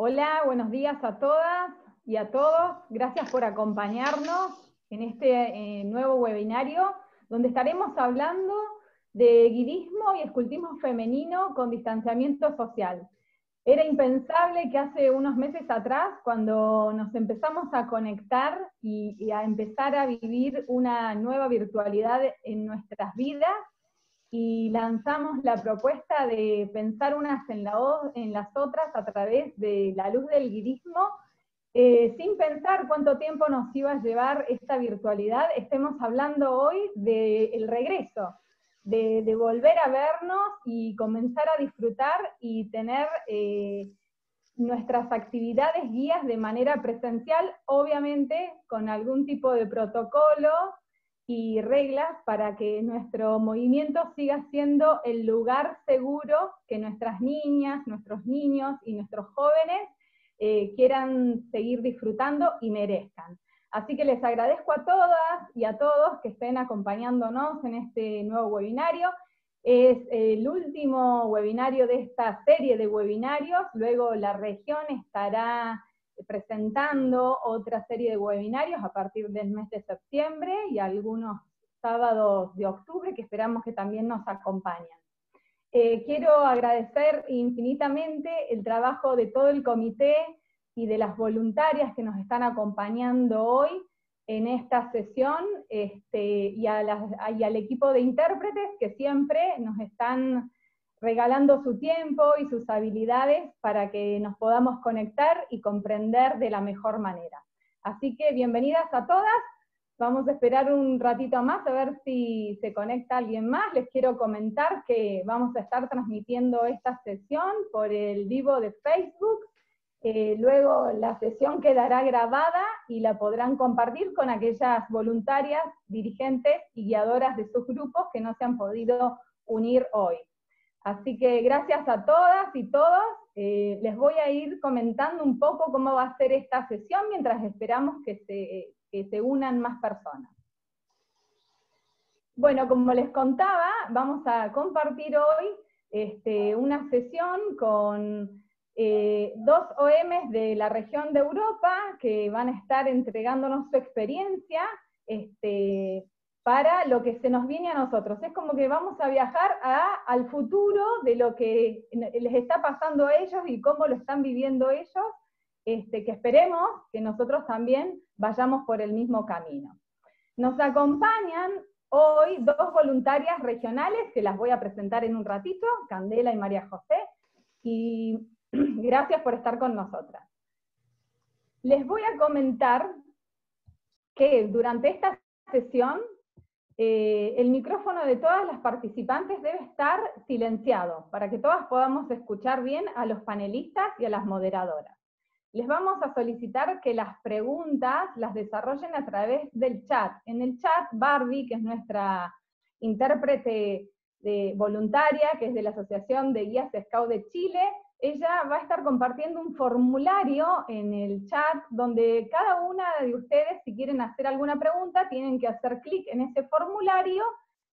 Hola, buenos días a todas y a todos. Gracias por acompañarnos en este eh, nuevo webinario donde estaremos hablando de guidismo y escultismo femenino con distanciamiento social. Era impensable que hace unos meses atrás, cuando nos empezamos a conectar y a empezar a vivir una nueva virtualidad en nuestras vidas, y lanzamos la propuesta de pensar unas en, las otras a través de la luz del guirismo, eh, sin pensar cuánto tiempo nos iba a llevar esta virtualidad, estemos hablando hoy del regreso, de, volver a vernos y comenzar a disfrutar y tener eh, nuestras actividades guías de manera presencial, obviamente con algún tipo de protocolo, y reglas para que nuestro movimiento siga siendo el lugar seguro que nuestras niñas, nuestros niños y nuestros jóvenes eh, quieran seguir disfrutando y merezcan. Así que les agradezco a todas y a todos que estén acompañándonos en este nuevo webinario. Es el último webinario de esta serie de webinarios, luego la región estará presentando otra serie de webinarios a partir del mes de septiembre y algunos sábados de octubre que esperamos que también nos acompañen. Eh, quiero agradecer infinitamente el trabajo de todo el comité y de las voluntarias que nos están acompañando hoy en esta sesión este, y, y al equipo de intérpretes que siempre nos están regalando su tiempo y sus habilidades para que nos podamos conectar y comprender de la mejor manera. Así que bienvenidas a todas. Vamos a esperar un ratito más a ver si se conecta alguien más. Les quiero comentar que vamos a estar transmitiendo esta sesión por el vivo de Facebook. Eh, luego la sesión quedará grabada y la podrán compartir con aquellas voluntarias, dirigentes y guiadoras de sus grupos que no se han podido unir hoy. Así que gracias a todas y todos. Eh, les voy a ir comentando un poco cómo va a ser esta sesión mientras esperamos que se, unan más personas. Bueno, como les contaba, vamos a compartir hoy este, una sesión con eh, dos OMs de la región de Europa que van a estar entregándonos su experiencia este, para lo que se nos viene a nosotros. Es como que vamos a viajar al futuro de lo que les está pasando a ellos y cómo lo están viviendo ellos, este, que esperemos que nosotros también vayamos por el mismo camino. Nos acompañan hoy dos voluntarias regionales que las voy a presentar en un ratito, Candela y María José, y gracias por estar con nosotras. Les voy a comentar que durante esta sesión eh, el micrófono de todas las participantes debe estar silenciado para que todas podamos escuchar bien a los panelistas y a las moderadoras. Les vamos a solicitar que las preguntas las desarrollen a través del chat. En el chat, Barbie, que es nuestra intérprete de voluntaria, que es de la Asociación de Guías Scout de Chile, ella va a estar compartiendo un formulario en el chat donde cada una de ustedes, si quieren hacer alguna pregunta, tienen que hacer clic en ese formulario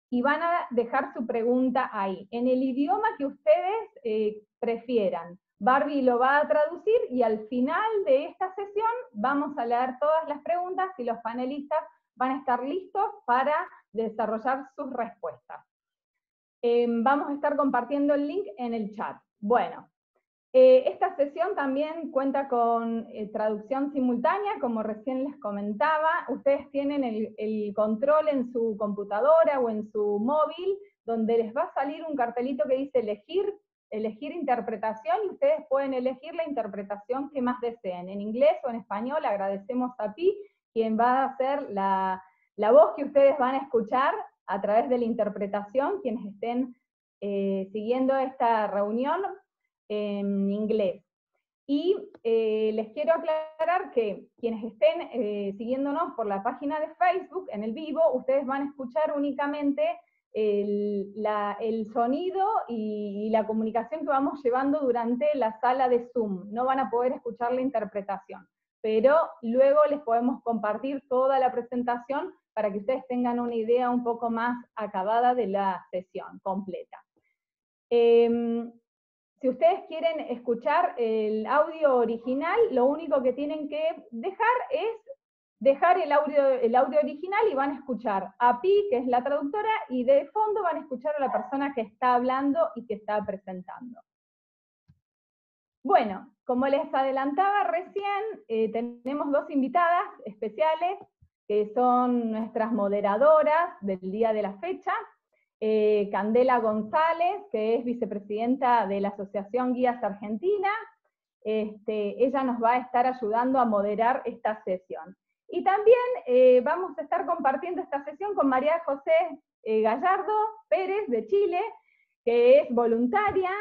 y van a dejar su pregunta ahí, en el idioma que ustedes eh, prefieran. Barbie lo va a traducir y al final de esta sesión vamos a leer todas las preguntas y los panelistas van a estar listos para desarrollar sus respuestas. Em, vamos a estar compartiendo el link en el chat. Bueno, eh, esta sesión también cuenta con eh, traducción simultánea, como recién les comentaba. Ustedes tienen el, control en su computadora o en su móvil, donde les va a salir un cartelito que dice elegir, elegir interpretación, y ustedes pueden elegir la interpretación que más deseen, en inglés o en español. Agradecemos a Pi, quien va a ser la, voz que ustedes van a escuchar a través de la interpretación, quienes estén eh, siguiendo esta reunión en inglés. Y eh, les quiero aclarar que quienes estén eh, siguiéndonos por la página de Facebook, en el vivo, ustedes van a escuchar únicamente el, sonido y, la comunicación que vamos llevando durante la sala de Zoom. No van a poder escuchar la interpretación, pero luego les podemos compartir toda la presentación para que ustedes tengan una idea un poco más acabada de la sesión completa. Em, si ustedes quieren escuchar el audio original, lo único que tienen que dejar es dejar el audio, el audio original y van a escuchar a Pi, que es la traductora, y de fondo van a escuchar a la persona que está hablando y que está presentando. Bueno, como les adelantaba recién, eh, tenemos dos invitadas especiales, que son nuestras moderadoras del día de la fecha, eh, Candela González, que es vicepresidenta de la Asociación Guías Argentina. Este, ella nos va a estar ayudando a moderar esta sesión. Y también eh, vamos a estar compartiendo esta sesión con María José eh, Gallardo Pérez de Chile, que es voluntaria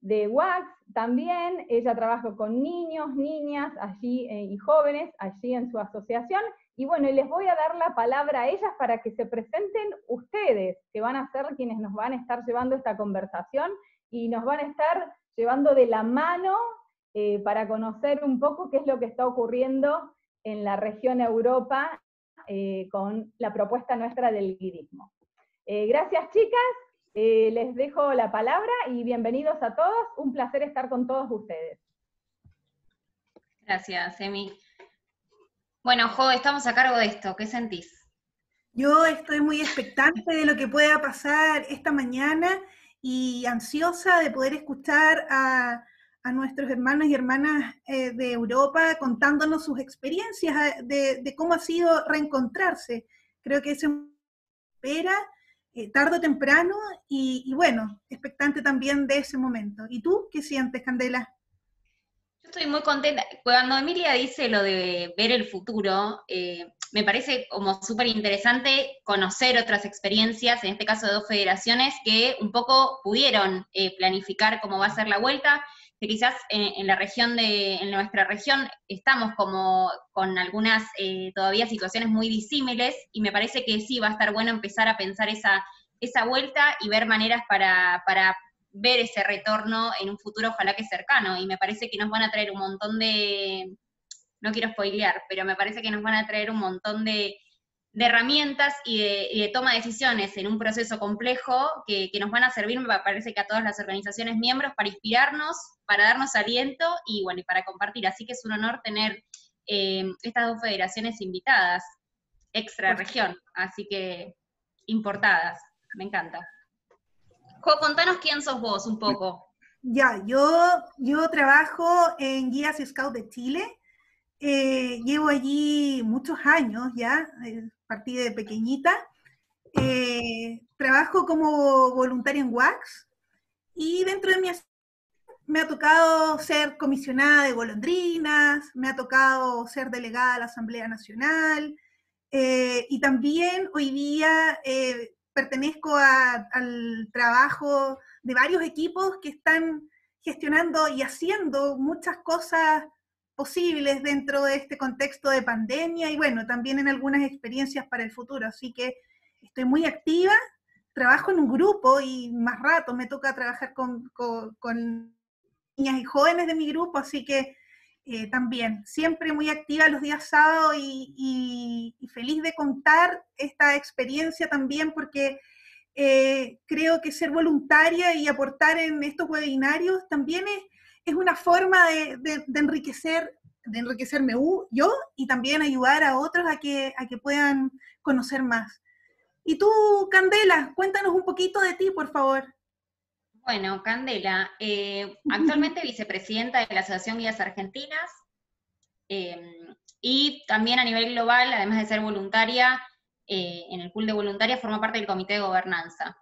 de WAX también. Ella trabaja con niños, niñas allí y jóvenes allí en su asociación y bueno, les voy a dar la palabra a ellas para que se presenten ustedes, que van a ser quienes nos van a estar llevando esta conversación y nos van a estar llevando de la mano eh, para conocer un poco qué es lo que está ocurriendo en la región Europa eh, con la propuesta nuestra del guidismo. Eh, gracias chicas, les dejo la palabra y bienvenidos a todos, un placer estar con todos ustedes. Gracias, Emi. Bueno, Jo, estamos a cargo de esto, ¿qué sentís? Yo estoy muy expectante de lo que pueda pasar esta mañana y ansiosa de poder escuchar a, nuestros hermanos y hermanas eh, de Europa contándonos sus experiencias eh, de, cómo ha sido reencontrarse. Creo que eso espera eh, tarde o temprano y, y bueno, expectante también de ese momento. ¿Y tú qué sientes, Candela? Estoy muy contenta. Cuando Emilia dice lo de ver el futuro, eh, me parece como súper interesante conocer otras experiencias, en este caso de dos federaciones, que un poco pudieron eh, planificar cómo va a ser la vuelta, que quizás en, la región de, en nuestra región estamos como con algunas eh, todavía situaciones muy disímiles, y me parece que sí va a estar bueno empezar a pensar esa, esa vuelta y ver maneras para, para ver ese retorno en un futuro ojalá que cercano, y me parece que nos van a traer un montón de, no quiero spoilear, pero me parece que nos van a traer un montón de, herramientas y de, toma de decisiones en un proceso complejo que, nos van a servir, me parece que a todas las organizaciones miembros, para inspirarnos, para darnos aliento y bueno, y para compartir. Así que es un honor tener eh, estas dos federaciones invitadas, extra región, así que importadas, me encanta contanos quién sos vos un poco. Ya, yo, yo trabajo en Guías Scout de Chile. Eh, llevo allí muchos años ya, eh, partí de pequeñita. Eh, trabajo como voluntaria en WAX y dentro de mi me ha tocado ser comisionada de golondrinas, me ha tocado ser delegada a la Asamblea Nacional y también hoy día pertenezco al trabajo de varios equipos que están gestionando y haciendo muchas cosas posibles dentro de este contexto de pandemia y bueno, también en algunas experiencias para el futuro. Así que estoy muy activa, trabajo en un grupo y más rato me toca trabajar con, niñas y jóvenes de mi grupo, así que eh, también siempre muy activa los días sábados y, feliz de contar esta experiencia también porque eh, creo que ser voluntaria y aportar en estos webinarios también es, una forma de, enriquecer de enriquecerme yo y también ayudar a otros a que, a que puedan conocer más. Y tú, Candela, cuéntanos un poquito de ti, por favor. Bueno, Candela, eh, actualmente vicepresidenta de la Asociación Guías Argentinas em, y también a nivel global, además de ser voluntaria, eh, en el pool de voluntarias forma parte del comité de gobernanza.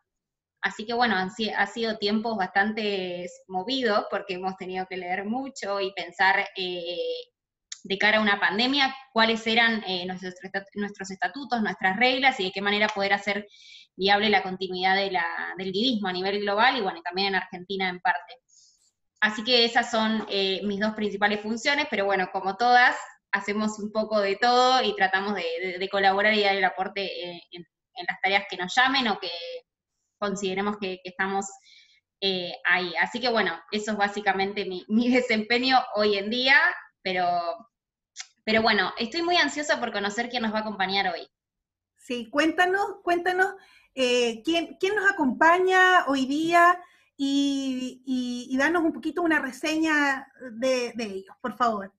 Así que bueno, han, ha sido tiempos bastante movidos porque hemos tenido que leer mucho y pensar eh, de cara a una pandemia cuáles eran nuestros, nuestros estatutos, nuestras reglas y de qué manera poder hacer viable la continuidad de del guidismo a nivel global y bueno, también en Argentina en parte. Así que esas son eh, mis dos principales funciones, pero bueno, como todas, hacemos un poco de todo y tratamos de, colaborar y dar el aporte eh, en, las tareas que nos llamen o que consideremos que, estamos eh, ahí. Así que bueno, eso es básicamente mi, desempeño hoy en día, pero, pero bueno, estoy muy ansiosa por conocer quién nos va a acompañar hoy. Sí, cuéntanos, cuéntanos eh, ¿quién, nos acompaña hoy día? y, y, darnos un poquito una reseña de, de ellos, por favor.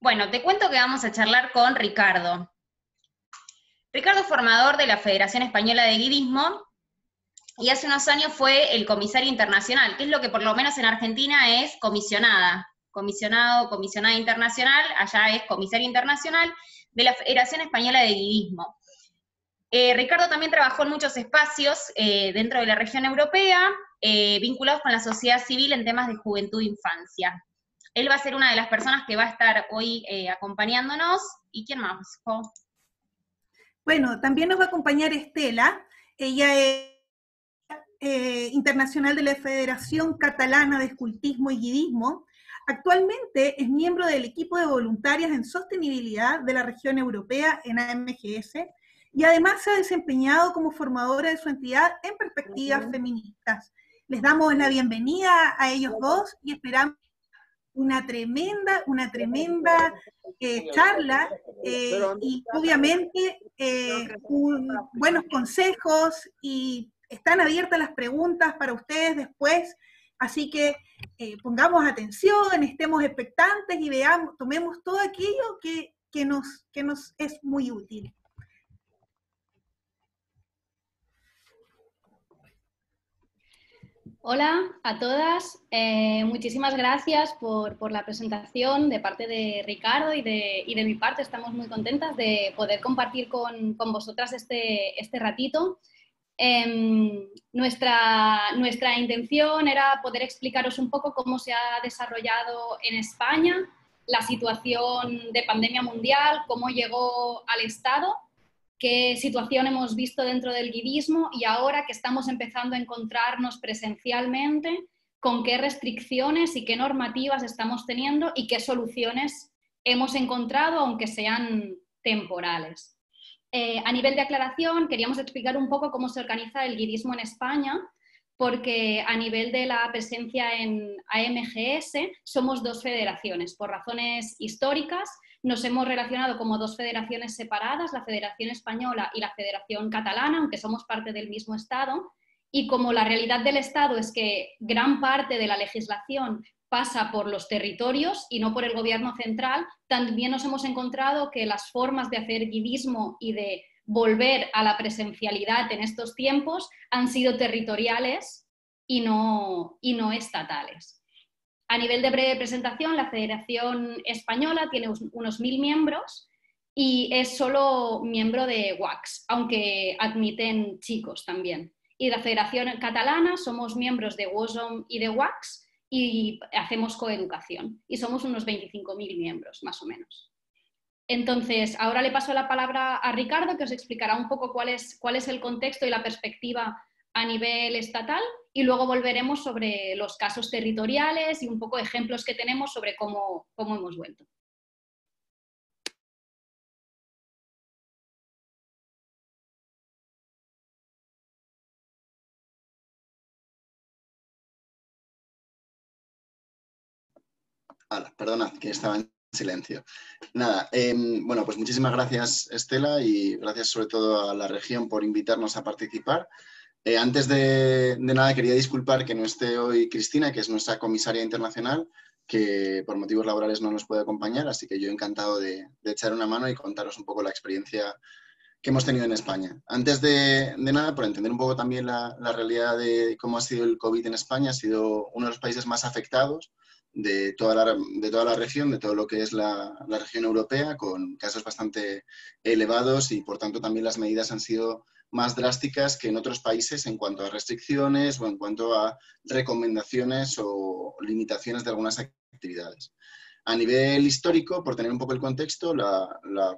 Bueno, te cuento que vamos a charlar con Ricardo. Ricardo es formador de la Federación Española de Guidismo y hace unos años fue el comisario internacional, que es lo que por lo menos en Argentina es comisionada. Comisionado, comisionada internacional, allá es comisario internacional de la Federación Española de Guidismo. Eh, Ricardo también trabajó en muchos espacios eh, dentro de la región europea, eh, vinculados con la sociedad civil en temas de juventud e infancia. Él va a ser una de las personas que va a estar hoy acompañándonos. ¿Y quién más? Bueno, también nos va a acompañar Estela. Ella es internacional de la Federación Catalana de Escultismo y Guidismo. Actualmente es miembro del equipo de voluntarias en sostenibilidad de la región europea en AMGS y además se ha desempeñado como formadora de su entidad en perspectivas feministas. Les damos la bienvenida a ellos dos y esperamos una tremenda, una tremenda eh, charla eh, y obviamente eh, buenos consejos y están abiertas las preguntas para ustedes después, así que pongamos atención, estemos expectantes y veamos, tomemos todo aquello que, que, nos, que nos es muy útil. Hola a todas, eh, muchísimas gracias por, la presentación de parte de Ricardo y de, de, mi parte. Estamos muy contentas de poder compartir con, vosotras este, este ratito. Em, nuestra, nuestra intención era poder explicaros un poco cómo se ha desarrollado en España la situación de pandemia mundial, cómo llegó al Estado qué situación hemos visto dentro del guidismo y ahora que estamos empezando a encontrarnos presencialmente, con qué restricciones y qué normativas estamos teniendo y qué soluciones hemos encontrado, aunque sean temporales. Eh, a nivel de aclaración, queríamos explicar un poco cómo se organiza el guidismo en España, porque a nivel de la presencia en AMGS somos dos federaciones, por razones históricas nos hemos relacionado como dos federaciones separadas, la Federación Española y la Federación Catalana, aunque somos parte del mismo Estado, y como la realidad del Estado es que gran parte de la legislación pasa por los territorios y no por el gobierno central, también nos hemos encontrado que las formas de hacer guidismo y de volver a la presencialidad en estos tiempos han sido territoriales y no, y no estatales. A nivel de breve presentación, la Federación Española tiene unos mil miembros y es solo miembro de WACS, aunque admiten chicos también. Y la Federación Catalana somos miembros de WOSOM y de WACS y hacemos coeducación. Y somos unos 25.000 miembros, más o menos. Entonces, ahora le paso la palabra a Ricardo, que os explicará un poco cuál es, cuál es el contexto y la perspectiva a nivel estatal y luego volveremos sobre los casos territoriales y un poco ejemplos que tenemos sobre cómo, cómo hemos vuelto. Hola, perdonad que estaba en silencio. Nada, em, bueno, pues muchísimas gracias Estela y gracias sobre todo a la región por invitarnos a participar. Eh, antes de, nada, quería disculpar que no esté hoy Cristina, que es nuestra comisaria internacional, que por motivos laborales no nos puede acompañar, así que yo encantado de, echar una mano y contaros un poco la experiencia que hemos tenido en España. Antes de, nada, por entender un poco también la, realidad de cómo ha sido el COVID en España, ha sido uno de los países más afectados de toda la, de toda la región, de todo lo que es la, la región europea, con casos bastante elevados y por tanto también las medidas han sido más drásticas que en otros países en cuanto a restricciones o en cuanto a recomendaciones o limitaciones de algunas actividades. A nivel histórico, por tener un poco el contexto, la,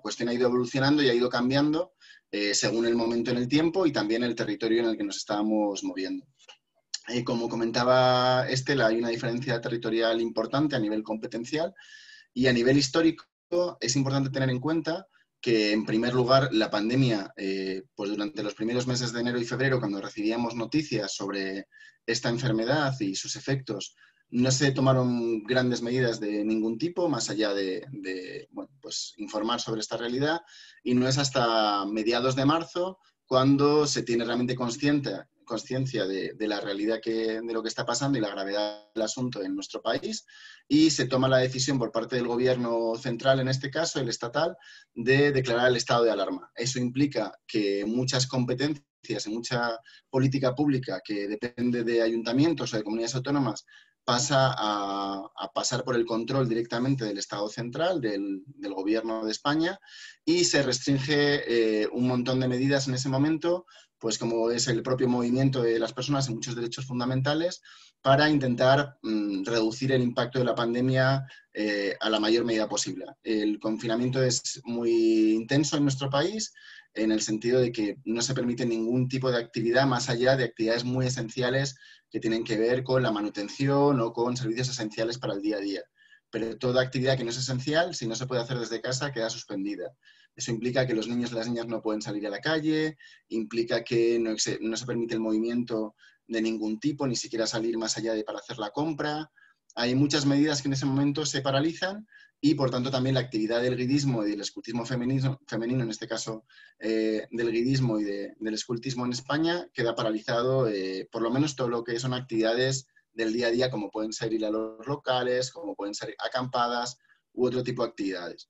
cuestión ha ido evolucionando y ha ido cambiando eh, según el momento en el tiempo y también el territorio en el que nos estábamos moviendo. Eh, como comentaba Estela, hay una diferencia territorial importante a nivel competencial y a nivel histórico es importante tener en cuenta que en primer lugar la pandemia, eh, pues durante los primeros meses de enero y febrero, cuando recibíamos noticias sobre esta enfermedad y sus efectos, no se tomaron grandes medidas de ningún tipo, más allá de, pues informar sobre esta realidad, y no es hasta mediados de marzo cuando se tiene realmente consciente, conciencia de, la realidad que, de lo que está pasando y la gravedad del asunto en nuestro país y se toma la decisión por parte del gobierno central, en este caso, el estatal, de declarar el estado de alarma. Eso implica que muchas competencias y mucha política pública que depende de ayuntamientos o de comunidades autónomas pasa a, pasar por el control directamente del Estado central, del, Gobierno de España, y se restringe eh, un montón de medidas en ese momento, pues como es el propio movimiento de las personas en muchos derechos fundamentales, para intentar mm, reducir el impacto de la pandemia eh, a la mayor medida posible. El confinamiento es muy intenso en nuestro país, en el sentido de que no se permite ningún tipo de actividad más allá de actividades muy esenciales que tienen que ver con la manutención o con servicios esenciales para el día a día. Pero toda actividad que no es esencial, si no se puede hacer desde casa, queda suspendida. Eso implica que los niños y las niñas no pueden salir a la calle, implica que no se, permite el movimiento de ningún tipo, ni siquiera salir más allá de para hacer la compra. Hay muchas medidas que en ese momento se paralizan y por tanto también la actividad del guidismo y del escultismo femenino, femenino en este caso eh, del guidismo y del escultismo en España, queda paralizado eh, por lo menos todo lo que son actividades del día a día, como pueden ser ir a los locales, como pueden ser acampadas u otro tipo de actividades.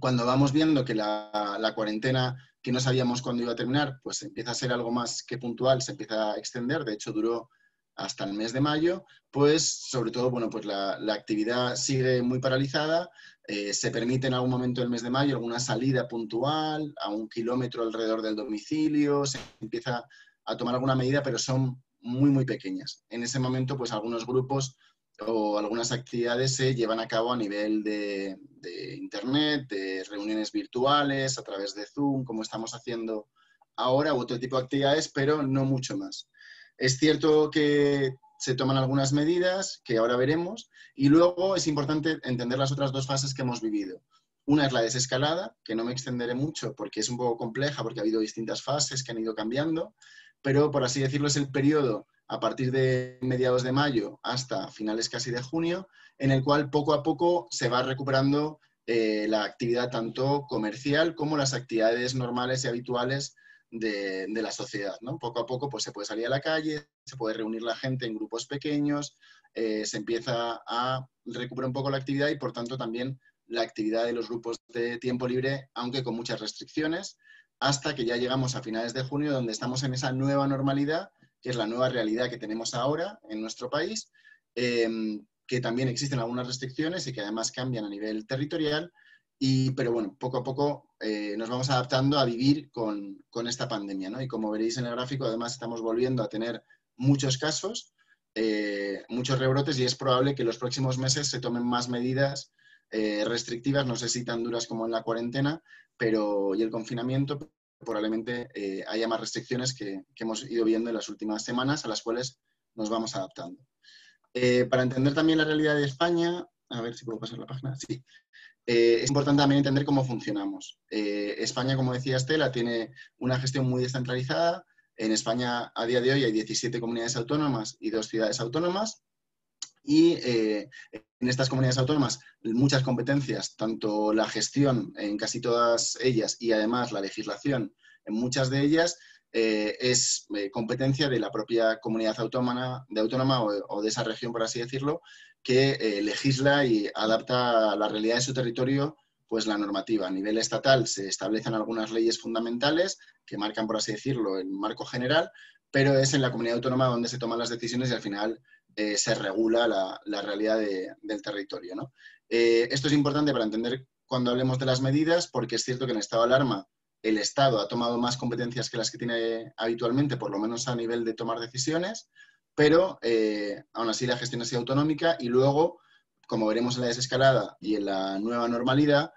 Cuando vamos viendo que la, cuarentena que no sabíamos cuándo iba a terminar, pues empieza a ser algo más que puntual, se empieza a extender, de hecho duró hasta el mes de mayo, pues sobre todo, bueno, pues la, actividad sigue muy paralizada, eh, se permite en algún momento del mes de mayo alguna salida puntual a un kilómetro alrededor del domicilio, se empieza a tomar alguna medida, pero son muy, muy pequeñas. En ese momento, pues algunos grupos o algunas actividades se llevan a cabo a nivel de, de Internet, de reuniones virtuales, a través de Zoom, como estamos haciendo ahora, u otro tipo de actividades, pero no mucho más. Es cierto que se toman algunas medidas que ahora veremos y luego es importante entender las otras dos fases que hemos vivido. Una es la desescalada, que no me extenderé mucho porque es un poco compleja porque ha habido distintas fases que han ido cambiando, pero por así decirlo es el periodo a partir de mediados de mayo hasta finales casi de junio, en el cual poco a poco se va recuperando eh, la actividad tanto comercial como las actividades normales y habituales de, la sociedad. ¿no? Poco a poco pues, se puede salir a la calle, se puede reunir la gente en grupos pequeños, eh, se empieza a recuperar un poco la actividad y por tanto también la actividad de los grupos de tiempo libre, aunque con muchas restricciones, hasta que ya llegamos a finales de junio, donde estamos en esa nueva normalidad, que es la nueva realidad que tenemos ahora en nuestro país, eh, que también existen algunas restricciones y que además cambian a nivel territorial, y, pero bueno, poco a poco eh, nos vamos adaptando a vivir con, con, esta pandemia, ¿no? Y como veréis en el gráfico, además estamos volviendo a tener muchos casos, eh, muchos rebrotes y es probable que los próximos meses se tomen más medidas eh, restrictivas, no sé si tan duras como en la cuarentena, pero y el confinamiento probablemente haya más restricciones que, hemos ido viendo en las últimas semanas a las cuales nos vamos adaptando. para entender también la realidad de España, a ver si puedo pasar la página, sí. Eh, es importante también entender cómo funcionamos. Eh, España, como decía Estela, tiene una gestión muy descentralizada. En España, a día de hoy, hay 17 comunidades autónomas y dos ciudades autónomas. Y eh, en estas comunidades autónomas, muchas competencias, tanto la gestión en casi todas ellas y además la legislación en muchas de ellas, es competencia de la propia comunidad autónoma, de autónoma o, de esa región, por así decirlo, que eh, legisla y adapta a la realidad de su territorio pues la normativa. A nivel estatal se establecen algunas leyes fundamentales que marcan, por así decirlo, el marco general, pero es en la comunidad autónoma donde se toman las decisiones y al final eh, se regula la, realidad del territorio. Eh, esto es importante para entender cuando hablemos de las medidas, porque es cierto que en estado de alarma el Estado ha tomado más competencias que las que tiene habitualmente, por lo menos a nivel de tomar decisiones, pero eh, aún así la gestión ha sido autonómica y luego, como veremos en la desescalada y en la nueva normalidad,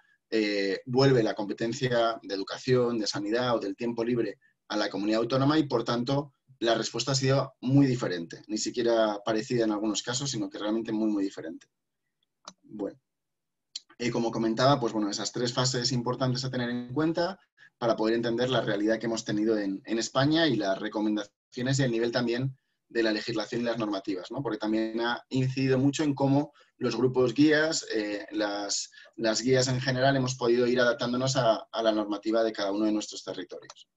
vuelve la competencia de educación, de sanidad o del tiempo libre a la comunidad autónoma y, por tanto, la respuesta ha sido muy diferente, ni siquiera parecida en algunos casos, sino que realmente muy, muy diferente. Bueno, y como comentaba, pues bueno, esas tres fases importantes a tener en cuenta para poder entender la realidad que hemos tenido en, en España y las recomendaciones y el nivel también de la legislación y las normativas, ¿no? porque también ha incidido mucho en cómo los grupos guías, eh, las, guías en general, hemos podido ir adaptándonos a, la normativa de cada uno de nuestros territorios.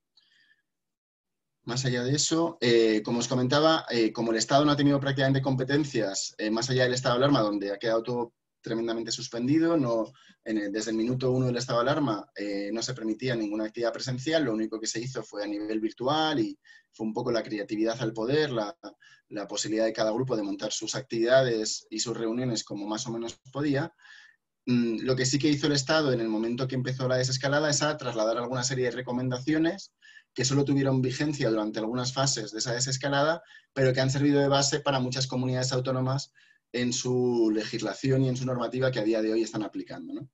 Más allá de eso, eh, como os comentaba, eh, como el Estado no ha tenido prácticamente competencias, eh, más allá del estado de alarma, donde ha quedado todo tremendamente suspendido, no, desde el minuto uno del estado de alarma no se permitía ninguna actividad presencial, lo único que se hizo fue a nivel virtual y fue un poco la creatividad al poder, la, la posibilidad de cada grupo de montar sus actividades y sus reuniones como más o menos podía. Mm, lo que sí que hizo el Estado en el momento que empezó la desescalada es a trasladar alguna serie de recomendaciones que solo tuvieron vigencia durante algunas fases de esa desescalada, pero que han servido de base para muchas comunidades autónomas en su legislación y en su normativa que a día de hoy están aplicando.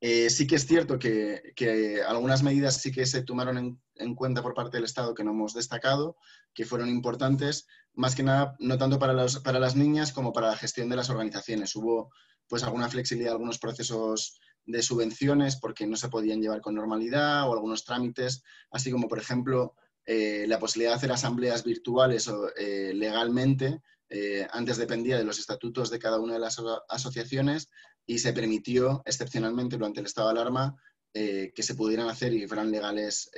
Eh, sí que es cierto que, algunas medidas sí que se tomaron en, cuenta por parte del Estado que no hemos destacado, que fueron importantes, más que nada no tanto para, para las niñas como para la gestión de las organizaciones. Hubo pues alguna flexibilidad, algunos procesos de subvenciones porque no se podían llevar con normalidad o algunos trámites, así como, por ejemplo, eh, la posibilidad de hacer asambleas virtuales o, eh, legalmente. Eh, antes dependía de los estatutos de cada una de las asociaciones y se permitió excepcionalmente durante el estado de alarma que se pudieran hacer y fueran legales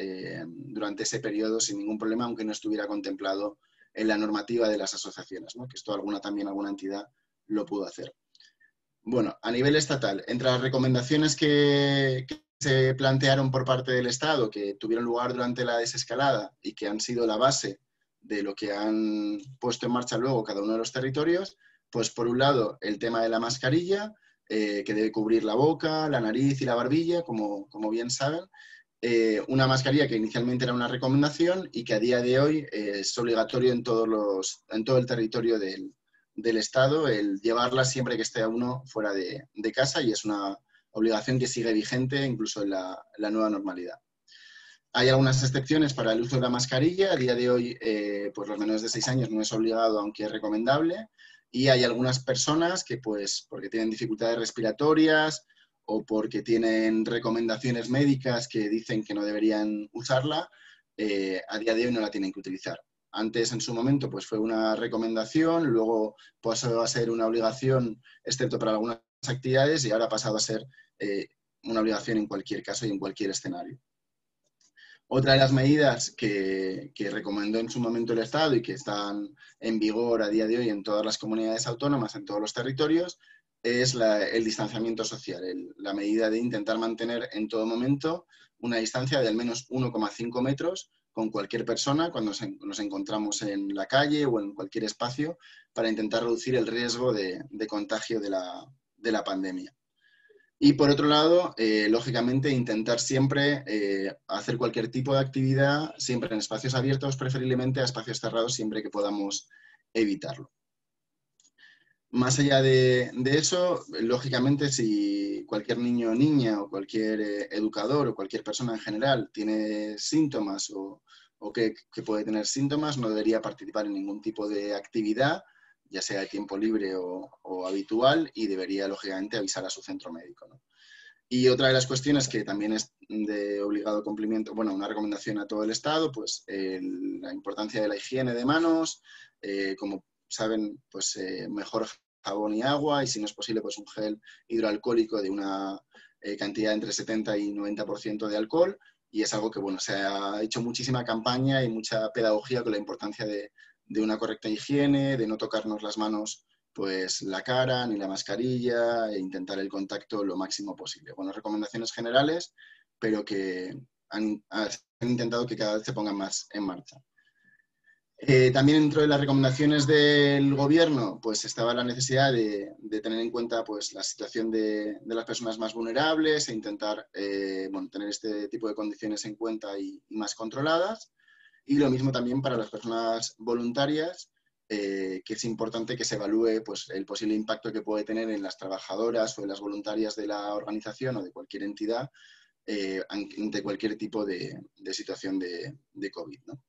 durante ese periodo sin ningún problema, aunque no estuviera contemplado en la normativa de las asociaciones, que esto alguna también alguna entidad lo pudo hacer. Bueno, a nivel estatal, entre las recomendaciones que, se plantearon por parte del Estado, que tuvieron lugar durante la desescalada y que han sido la base de lo que han puesto en marcha luego cada uno de los territorios, pues por un lado el tema de la mascarilla, eh, que debe cubrir la boca, la nariz y la barbilla, como, bien saben. Eh, una mascarilla que inicialmente era una recomendación y que a día de hoy es obligatorio en, todos los, en todo el territorio del, del Estado el llevarla siempre que esté uno fuera de, casa y es una obligación que sigue vigente incluso en la, nueva normalidad. Hay algunas excepciones para el uso de la mascarilla. A día de hoy, eh, pues los menores de 6 años no es obligado, aunque es recomendable. Y hay algunas personas que, pues, porque tienen dificultades respiratorias o porque tienen recomendaciones médicas que dicen que no deberían usarla, eh, a día de hoy no la tienen que utilizar. Antes, en su momento, pues fue una recomendación, luego pasó a ser una obligación, excepto para algunas actividades, y ahora ha pasado a ser eh, una obligación en cualquier caso y en cualquier escenario. Otra de las medidas que, recomendó en su momento el Estado y que están en vigor a día de hoy en todas las comunidades autónomas, en todos los territorios, es el distanciamiento social, la medida de intentar mantener en todo momento una distancia de al menos 1,5 metros con cualquier persona cuando nos encontramos en la calle o en cualquier espacio para intentar reducir el riesgo de, contagio de la, pandemia. Y por otro lado, eh, lógicamente, intentar siempre eh, hacer cualquier tipo de actividad, siempre en espacios abiertos, preferiblemente a espacios cerrados, siempre que podamos evitarlo. Más allá de, eso, lógicamente, si cualquier niño o niña o cualquier eh, educador o cualquier persona en general tiene síntomas o, que, puede tener síntomas, no debería participar en ningún tipo de actividad, ya sea de tiempo libre o, habitual, y debería, lógicamente, avisar a su centro médico. Y otra de las cuestiones que también es de obligado cumplimiento, bueno, una recomendación a todo el Estado, pues la importancia de la higiene de manos, eh, como saben, pues eh, mejor jabón y agua y si no es posible, pues un gel hidroalcohólico de una eh, cantidad entre 70 y 90% de alcohol y es algo que, bueno, se ha hecho muchísima campaña y mucha pedagogía con la importancia de, una correcta higiene, de no tocarnos las manos pues la cara ni la mascarilla e intentar el contacto lo máximo posible. Bueno, recomendaciones generales, pero que han, han intentado que cada vez se pongan más en marcha. Eh, también dentro de las recomendaciones del gobierno, pues estaba la necesidad de, tener en cuenta pues, la situación de, las personas más vulnerables e intentar eh, tener este tipo de condiciones en cuenta y, más controladas. Y lo mismo también para las personas voluntarias, eh, que es importante que se evalúe pues, el posible impacto que puede tener en las trabajadoras o en las voluntarias de la organización o de cualquier entidad ante cualquier tipo de, situación de, de COVID. ¿no?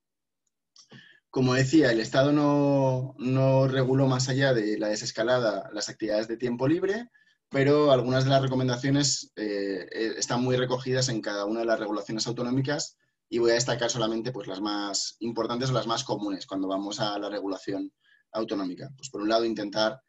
Como decía, el Estado no, reguló más allá de la desescalada las actividades de tiempo libre, pero algunas de las recomendaciones eh, eh, están muy recogidas en cada una de las regulaciones autonómicas y voy a destacar solamente pues, las más importantes o las más comunes cuando vamos a la regulación autonómica. Pues, por un lado, intentar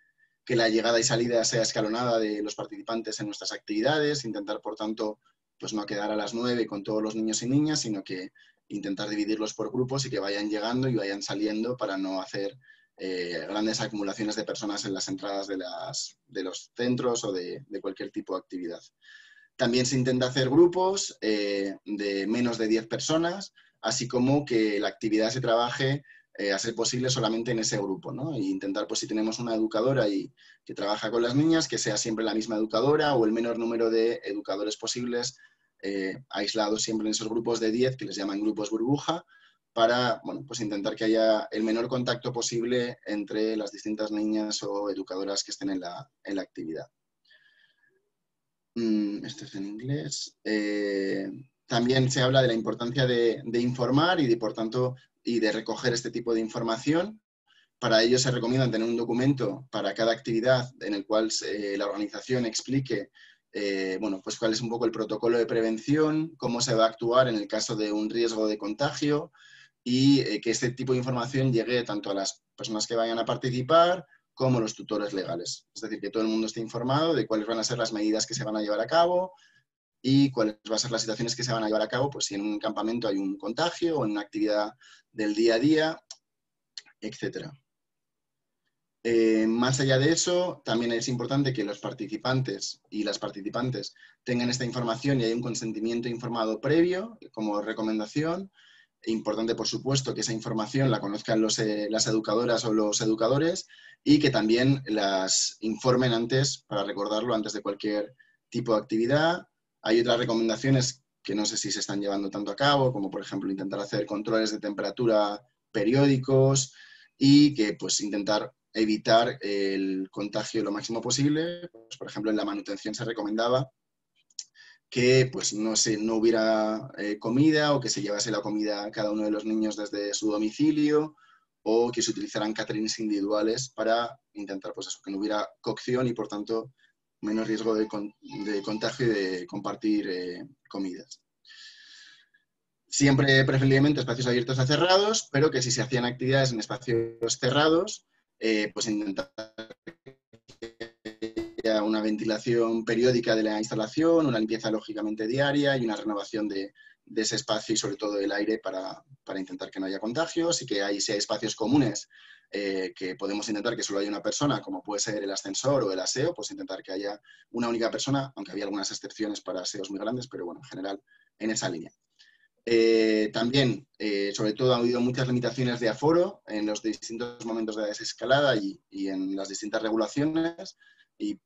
que la llegada y salida sea escalonada de los participantes en nuestras actividades, intentar, por tanto, pues no quedar a las nueve con todos los niños y niñas, sino que intentar dividirlos por grupos y que vayan llegando y vayan saliendo para no hacer eh, grandes acumulaciones de personas en las entradas de, los centros o de, cualquier tipo de actividad. También se intenta hacer grupos eh, de menos de 10 personas, así como que la actividad se trabaje eh, a ser posible solamente en ese grupo, ¿no? E intentar, pues si tenemos una educadora y, que trabaja con las niñas, que sea siempre la misma educadora o el menor número de educadores posibles eh, aislados siempre en esos grupos de 10, que les llaman grupos burbuja, para bueno, pues intentar que haya el menor contacto posible entre las distintas niñas o educadoras que estén en la, en la actividad. Mm, esto es en inglés. Eh, también se habla de la importancia de, de, informar y de, por tanto, y de recoger este tipo de información. Para ello se recomienda tener un documento para cada actividad en el cual la organización explique eh, bueno, pues cuál es un poco el protocolo de prevención, cómo se va a actuar en el caso de un riesgo de contagio y eh, que este tipo de información llegue tanto a las personas que vayan a participar como a los tutores legales. Es decir, que todo el mundo esté informado de cuáles van a ser las medidas que se van a llevar a cabo y cuáles van a ser las situaciones que se van a llevar a cabo, pues si en un campamento hay un contagio o en una actividad del día a día, etcétera. Eh, más allá de eso, también es importante que los participantes y las participantes tengan esta información y hay un consentimiento informado previo como recomendación. Importante, por supuesto, que esa información la conozcan eh, las educadoras o los educadores y que también las informen antes, para recordarlo, antes de cualquier tipo de actividad. Hay otras recomendaciones que no sé si se están llevando tanto a cabo, como por ejemplo intentar hacer controles de temperatura periódicos y que pues intentar evitar el contagio lo máximo posible. Pues, por ejemplo, en la manutención se recomendaba que pues, no, se, no hubiera eh, comida o que se llevase la comida a cada uno de los niños desde su domicilio o que se utilizaran caterings individuales para intentar pues, que no hubiera cocción y, por tanto, menos riesgo de, contagio y de compartir eh, comidas. Siempre preferiblemente espacios abiertos a cerrados, pero que si se hacían actividades en espacios cerrados, eh, pues intentar una ventilación periódica de la instalación, una limpieza lógicamente diaria y una renovación de, ese espacio y sobre todo del aire para, intentar que no haya contagios y que hay, si hay espacios comunes eh, que podemos intentar que solo haya una persona, como puede ser el ascensor o el aseo, pues intentar que haya una única persona, aunque había algunas excepciones para aseos muy grandes, pero bueno, en general en esa línea. Eh, también, eh, sobre todo, ha habido muchas limitaciones de aforo en los distintos momentos de la desescalada y, en las distintas regulaciones. Y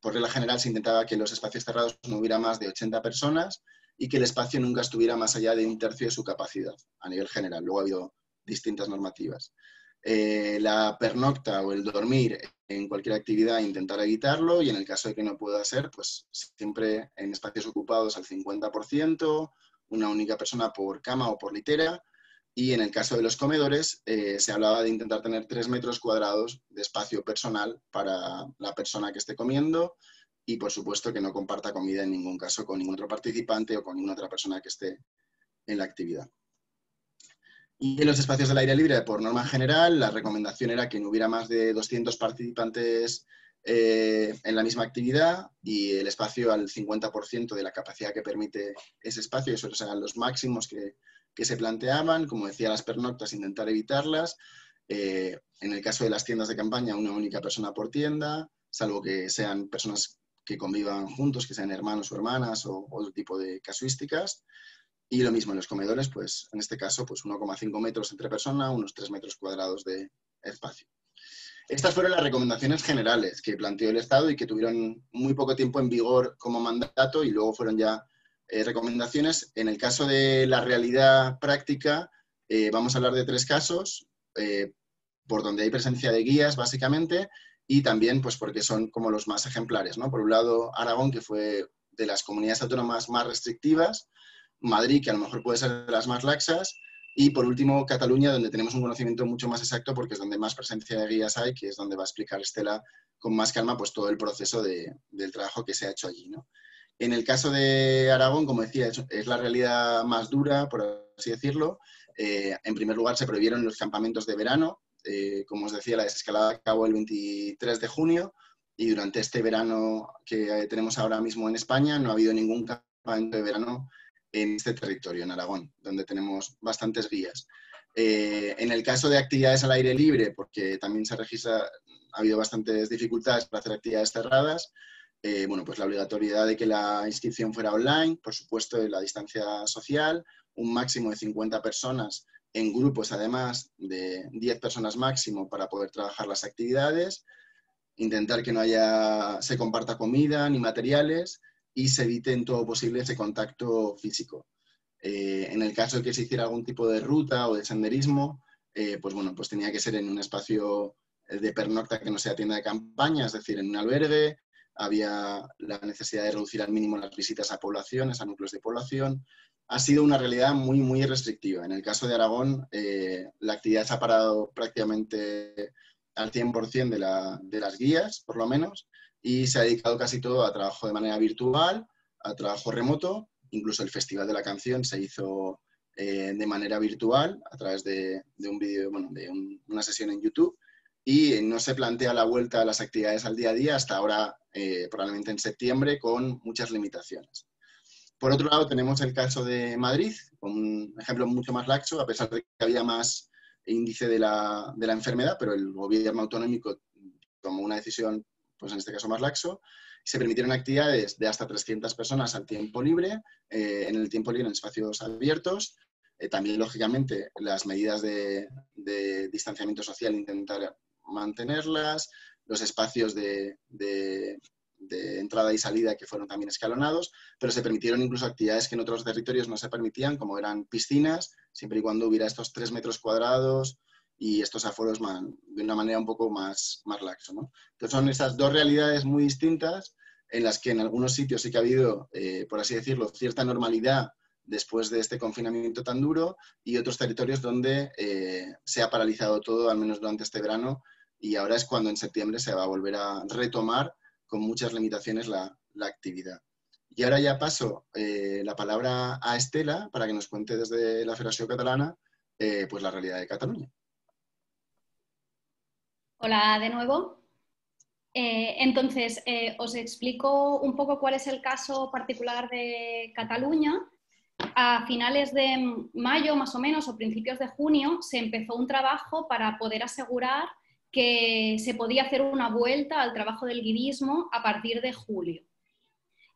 por regla general se intentaba que en los espacios cerrados no hubiera más de 80 personas y que el espacio nunca estuviera más allá de un tercio de su capacidad a nivel general. Luego ha habido distintas normativas. Eh, la pernocta o el dormir en cualquier actividad, intentar evitarlo y en el caso de que no pueda ser, pues siempre en espacios ocupados al 50% una única persona por cama o por litera. Y en el caso de los comedores, eh, se hablaba de intentar tener tres metros cuadrados de espacio personal para la persona que esté comiendo y, por supuesto, que no comparta comida en ningún caso con ningún otro participante o con ninguna otra persona que esté en la actividad. Y en los espacios del aire libre, por norma general, la recomendación era que no hubiera más de 200 participantes eh, en la misma actividad y el espacio al 50% de la capacidad que permite ese espacio, esos eran los máximos que, se planteaban, como decía, las pernoctas, intentar evitarlas. Eh, en el caso de las tiendas de campaña, una única persona por tienda, salvo que sean personas que convivan juntos, que sean hermanos o hermanas o otro tipo de casuísticas. Y lo mismo en los comedores, pues en este caso, pues 1,5 metros entre persona, unos 3 metros cuadrados de espacio. Estas fueron las recomendaciones generales que planteó el Estado y que tuvieron muy poco tiempo en vigor como mandato y luego fueron ya eh, recomendaciones. En el caso de la realidad práctica, eh, vamos a hablar de tres casos, eh, por donde hay presencia de guías, básicamente, y también pues porque son como los más ejemplares. ¿no? Por un lado, Aragón, que fue de las comunidades autónomas más restrictivas, Madrid, que a lo mejor puede ser de las más laxas, y por último, Cataluña, donde tenemos un conocimiento mucho más exacto porque es donde más presencia de guías hay, que es donde va a explicar Estela con más calma pues, todo el proceso de, del trabajo que se ha hecho allí. ¿no? En el caso de Aragón, como decía, es, la realidad más dura, por así decirlo. Eh, en primer lugar, se prohibieron los campamentos de verano. Eh, como os decía, la desescalada acabó el 23 de junio y durante este verano que tenemos ahora mismo en España no ha habido ningún campamento de verano en este territorio, en Aragón, donde tenemos bastantes guías. Eh, en el caso de actividades al aire libre, porque también se registra, ha habido bastantes dificultades para hacer actividades cerradas, eh, bueno, pues la obligatoriedad de que la inscripción fuera online, por supuesto, la distancia social, un máximo de 50 personas en grupos, además de 10 personas máximo para poder trabajar las actividades, intentar que no haya, se comparta comida ni materiales y se evite en todo posible ese contacto físico. Eh, en el caso de que se hiciera algún tipo de ruta o de senderismo, eh, pues bueno, pues tenía que ser en un espacio de pernocta que no sea tienda de campaña, es decir, en un albergue, había la necesidad de reducir al mínimo las visitas a poblaciones, a núcleos de población. Ha sido una realidad muy, muy restrictiva. En el caso de Aragón, eh, la actividad se ha parado prácticamente al 100% de, la, de las guías, por lo menos, y se ha dedicado casi todo a trabajo de manera virtual, a trabajo remoto Incluso el Festival de la Canción se hizo eh, de manera virtual a través de, un vídeo, bueno, de una sesión en YouTube y no se plantea la vuelta a las actividades al día a día hasta ahora, eh, probablemente en septiembre, con muchas limitaciones. Por otro lado, tenemos el caso de Madrid, con un ejemplo mucho más laxo, a pesar de que había más índice de la, de la enfermedad, pero el gobierno autonómico tomó una decisión, pues en este caso más laxo, se permitieron actividades de hasta 300 personas al tiempo libre, eh, en el tiempo libre en espacios abiertos. Eh, también, lógicamente, las medidas de, distanciamiento social, intentar mantenerlas, los espacios de, entrada y salida que fueron también escalonados, pero se permitieron incluso actividades que en otros territorios no se permitían, como eran piscinas, siempre y cuando hubiera estos tres metros cuadrados y estos aforos de una manera un poco más, más laxo. ¿no? Entonces son estas dos realidades muy distintas en las que en algunos sitios sí que ha habido, eh, por así decirlo, cierta normalidad después de este confinamiento tan duro y otros territorios donde eh, se ha paralizado todo, al menos durante este verano, y ahora es cuando en septiembre se va a volver a retomar con muchas limitaciones la, la actividad. Y ahora ya paso eh, la palabra a Estela para que nos cuente desde la Federación Catalana pues la realidad de Cataluña. Hola de nuevo. Eh, entonces, eh, os explico un poco cuál es el caso particular de Cataluña. A finales de mayo, más o menos, o principios de junio, se empezó un trabajo para poder asegurar que se podía hacer una vuelta al trabajo del guidismo a partir de julio.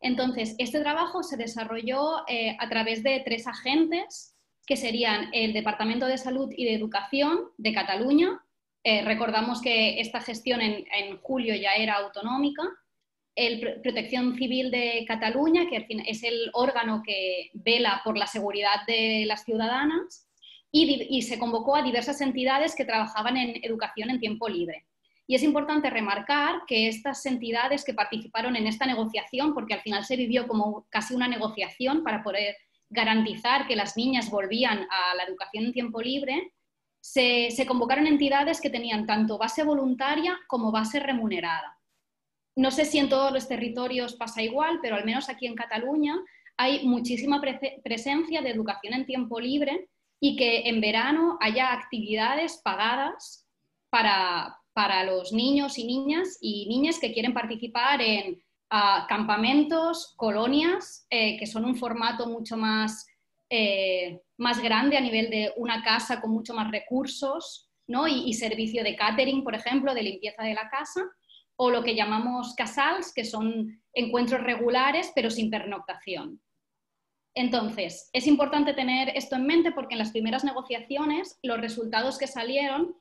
Entonces, este trabajo se desarrolló eh, a través de tres agentes, que serían el Departamento de Salud y de Educación de Cataluña, eh, recordamos que esta gestión en, julio ya era autonómica. El Protección Civil de Cataluña, que es el órgano que vela por la seguridad de las ciudadanas, y, se convocó a diversas entidades que trabajaban en educación en tiempo libre. Y es importante remarcar que estas entidades que participaron en esta negociación, porque al final se vivió como casi una negociación para poder garantizar que las niñas volvían a la educación en tiempo libre, se, convocaron entidades que tenían tanto base voluntaria como base remunerada. No sé si en todos los territorios pasa igual, pero al menos aquí en Cataluña hay muchísima presencia de educación en tiempo libre y que en verano haya actividades pagadas para, los niños y niñas y niñas que quieren participar en ah, campamentos, colonias, eh, que son un formato mucho más eh, más grande a nivel de una casa con mucho más recursos ¿no? y, servicio de catering, por ejemplo, de limpieza de la casa, o lo que llamamos casals, que son encuentros regulares pero sin pernoctación. Entonces, es importante tener esto en mente porque en las primeras negociaciones los resultados que salieron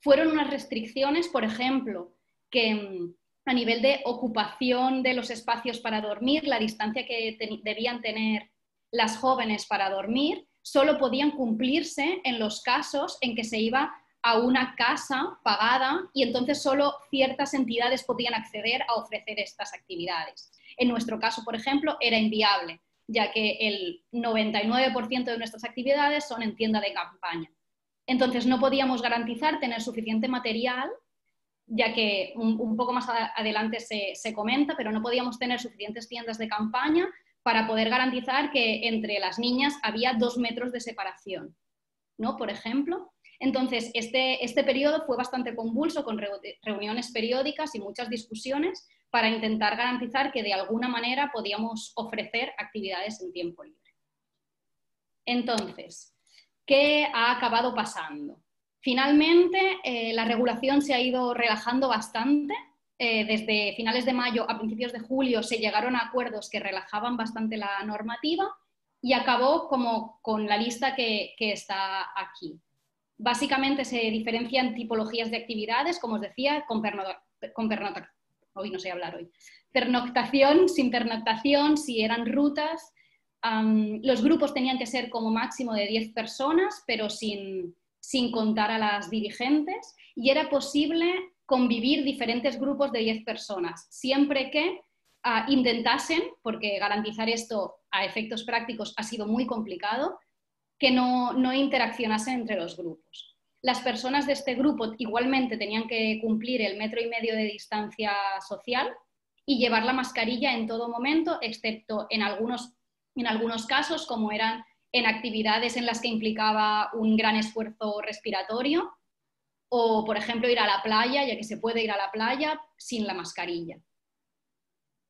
fueron unas restricciones, por ejemplo, que mm, a nivel de ocupación de los espacios para dormir, la distancia que debían tener las jóvenes para dormir solo podían cumplirse en los casos en que se iba a una casa pagada y entonces solo ciertas entidades podían acceder a ofrecer estas actividades. En nuestro caso, por ejemplo, era inviable, ya que el 99% de nuestras actividades son en tienda de campaña. Entonces no podíamos garantizar tener suficiente material, ya que un, poco más adelante se, se comenta, pero no podíamos tener suficientes tiendas de campaña para poder garantizar que entre las niñas había dos metros de separación, ¿no? Por ejemplo. Entonces, este, este periodo fue bastante convulso, con reuniones periódicas y muchas discusiones para intentar garantizar que de alguna manera podíamos ofrecer actividades en tiempo libre. Entonces, ¿qué ha acabado pasando? Finalmente, eh, la regulación se ha ido relajando bastante. Eh, desde finales de mayo a principios de julio se llegaron a acuerdos que relajaban bastante la normativa y acabó como con la lista que, está aquí. Básicamente se diferencian tipologías de actividades, como os decía, con, con hoy no sé hablar hoy, pernoctación, sin pernoctación, si eran rutas. los grupos tenían que ser como máximo de 10 personas, pero sin, sin contar a las dirigentes, y era posible convivir diferentes grupos de 10 personas, siempre que ah, intentasen, porque garantizar esto a efectos prácticos ha sido muy complicado, que no, no interaccionasen entre los grupos. Las personas de este grupo igualmente tenían que cumplir el metro y medio de distancia social, y llevar la mascarilla en todo momento, excepto en algunos, en algunos casos, como eran en actividades en las que implicaba un gran esfuerzo respiratorio, o por ejemplo ir a la playa, ya que se puede ir a la playa sin la mascarilla.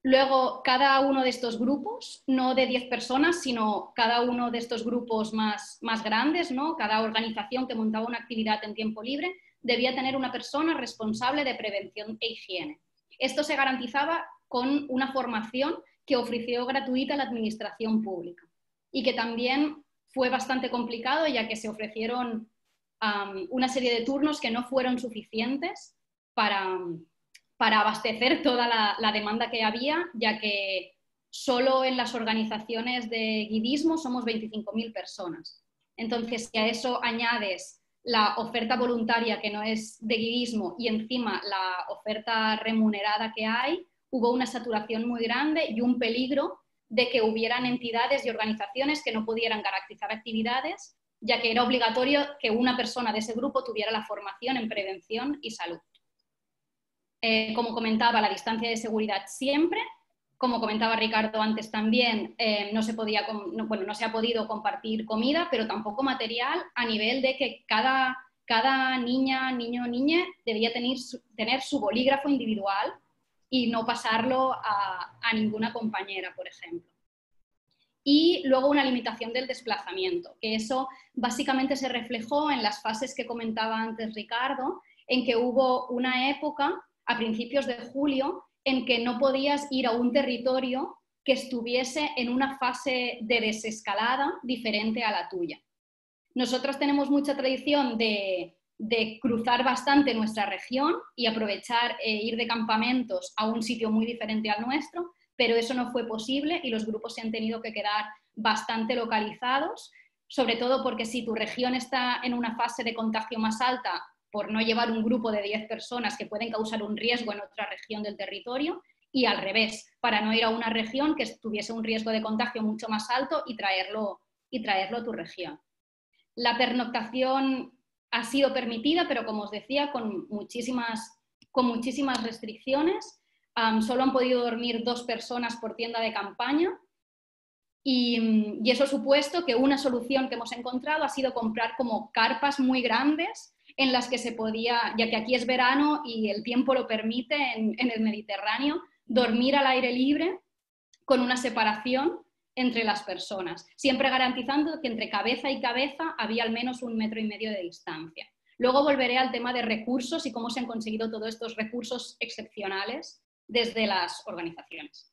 Luego, cada uno de estos grupos, no de 10 personas, sino cada uno de estos grupos más, más grandes, ¿no? cada organización que montaba una actividad en tiempo libre, debía tener una persona responsable de prevención e higiene. Esto se garantizaba con una formación que ofreció gratuita la administración pública y que también fue bastante complicado ya que se ofrecieron una serie de turnos que no fueron suficientes para, para abastecer toda la, la, demanda que había, ya que solo en las organizaciones de guidismo somos 25.000 personas. Entonces, si a eso añades la oferta voluntaria que no es de guidismo y encima la oferta remunerada que hay, hubo una saturación muy grande y un peligro de que hubieran entidades y organizaciones que no pudieran garantizar actividades, ya que era obligatorio que una persona de ese grupo tuviera la formación en prevención y salud. Eh, como comentaba, la distancia de seguridad siempre, como comentaba Ricardo antes también, eh, no, se podía, bueno, no se ha podido compartir comida, pero tampoco material a nivel de que cada, cada niña, niño o niña debía tener su, tener su bolígrafo individual y no pasarlo a ninguna compañera, por ejemplo y luego una limitación del desplazamiento, que eso básicamente se reflejó en las fases que comentaba antes Ricardo, en que hubo una época a principios de julio en que no podías ir a un territorio que estuviese en una fase de desescalada diferente a la tuya. Nosotros tenemos mucha tradición de, cruzar bastante nuestra región y aprovechar e ir de campamentos a un sitio muy diferente al nuestro, pero eso no fue posible y los grupos se han tenido que quedar bastante localizados, sobre todo porque si tu región está en una fase de contagio más alta, por no llevar un grupo de 10 personas que pueden causar un riesgo en otra región del territorio y al revés, para no ir a una región que tuviese un riesgo de contagio mucho más alto y traerlo, y traerlo a tu región. La pernoctación ha sido permitida, pero como os decía, con muchísimas, con muchísimas restricciones. Solo han podido dormir dos personas por tienda de campaña y, y, eso ha supuesto que una solución que hemos encontrado ha sido comprar como carpas muy grandes en las que se podía, ya que aquí es verano y el tiempo lo permite en, el Mediterráneo, dormir al aire libre con una separación entre las personas, siempre garantizando que entre cabeza y cabeza había al menos un metro y medio de distancia. Luego volveré al tema de recursos y cómo se han conseguido todos estos recursos excepcionales desde las organizaciones.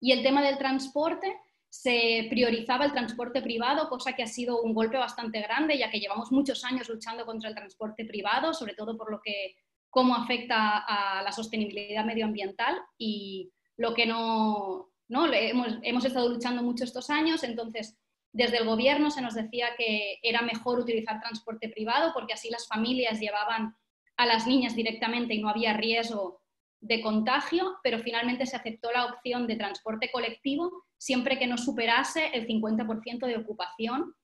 Y el tema del transporte, se priorizaba el transporte privado, cosa que ha sido un golpe bastante grande, ya que llevamos muchos años luchando contra el transporte privado, sobre todo por lo que cómo afecta a la sostenibilidad medioambiental y lo que no, no hemos, hemos estado luchando mucho estos años, entonces desde el gobierno se nos decía que era mejor utilizar transporte privado porque así las familias llevaban a las niñas directamente y no había riesgo de contagio, pero finalmente se aceptó la opción de transporte colectivo siempre que no superase el 50% de ocupación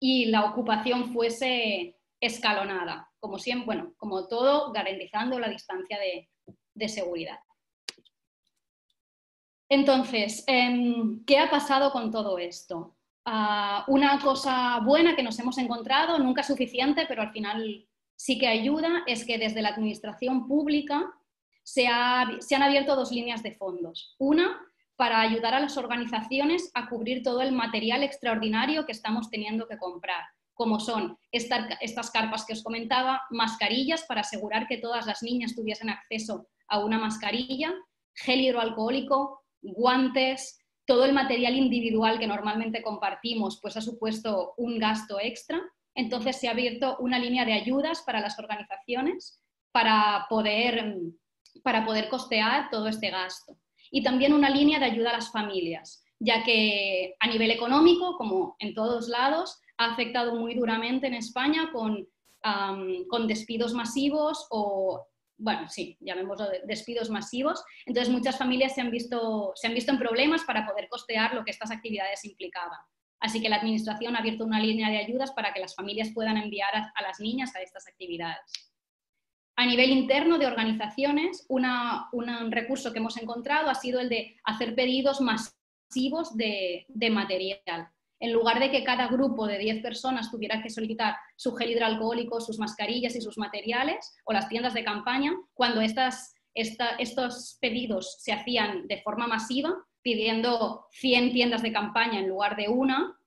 y la ocupación fuese escalonada, como siempre, bueno, como todo, garantizando la distancia de, seguridad. Entonces, em, ¿qué ha pasado con todo esto? Ah, una cosa buena que nos hemos encontrado, nunca suficiente, pero al final sí que ayuda, es que desde la administración pública se, han abierto dos líneas de fondos. Una para ayudar a las organizaciones a cubrir todo el material extraordinario que estamos teniendo que comprar, como son estas carpas que os comentaba, mascarillas para asegurar que todas las niñas tuviesen acceso a una mascarilla, gel hidroalcohólico, guantes, todo el material individual que normalmente compartimos, pues ha supuesto un gasto extra. Entonces se ha abierto una línea de ayudas para las organizaciones para poder, para poder costear todo este gasto. Y también una línea de ayuda a las familias, ya que a nivel económico, como en todos lados, ha afectado muy duramente en España con, con despidos masivos o bueno, sí, llamémoslo despidos masivos. Entonces, muchas familias se han, visto, se han visto en problemas para poder costear lo que estas actividades implicaban. Así que la Administración ha abierto una línea de ayudas para que las familias puedan enviar a, las niñas a estas actividades. A nivel interno de organizaciones, un recurso que hemos encontrado ha sido el de hacer pedidos masivos de material. En lugar de que cada grupo de 10 personas tuviera que solicitar su gel hidroalcohólico, sus mascarillas y sus materiales, o las tiendas de campaña, cuando estas, estos pedidos se hacían de forma masiva, pidiendo 100 tiendas de campaña en lugar de una,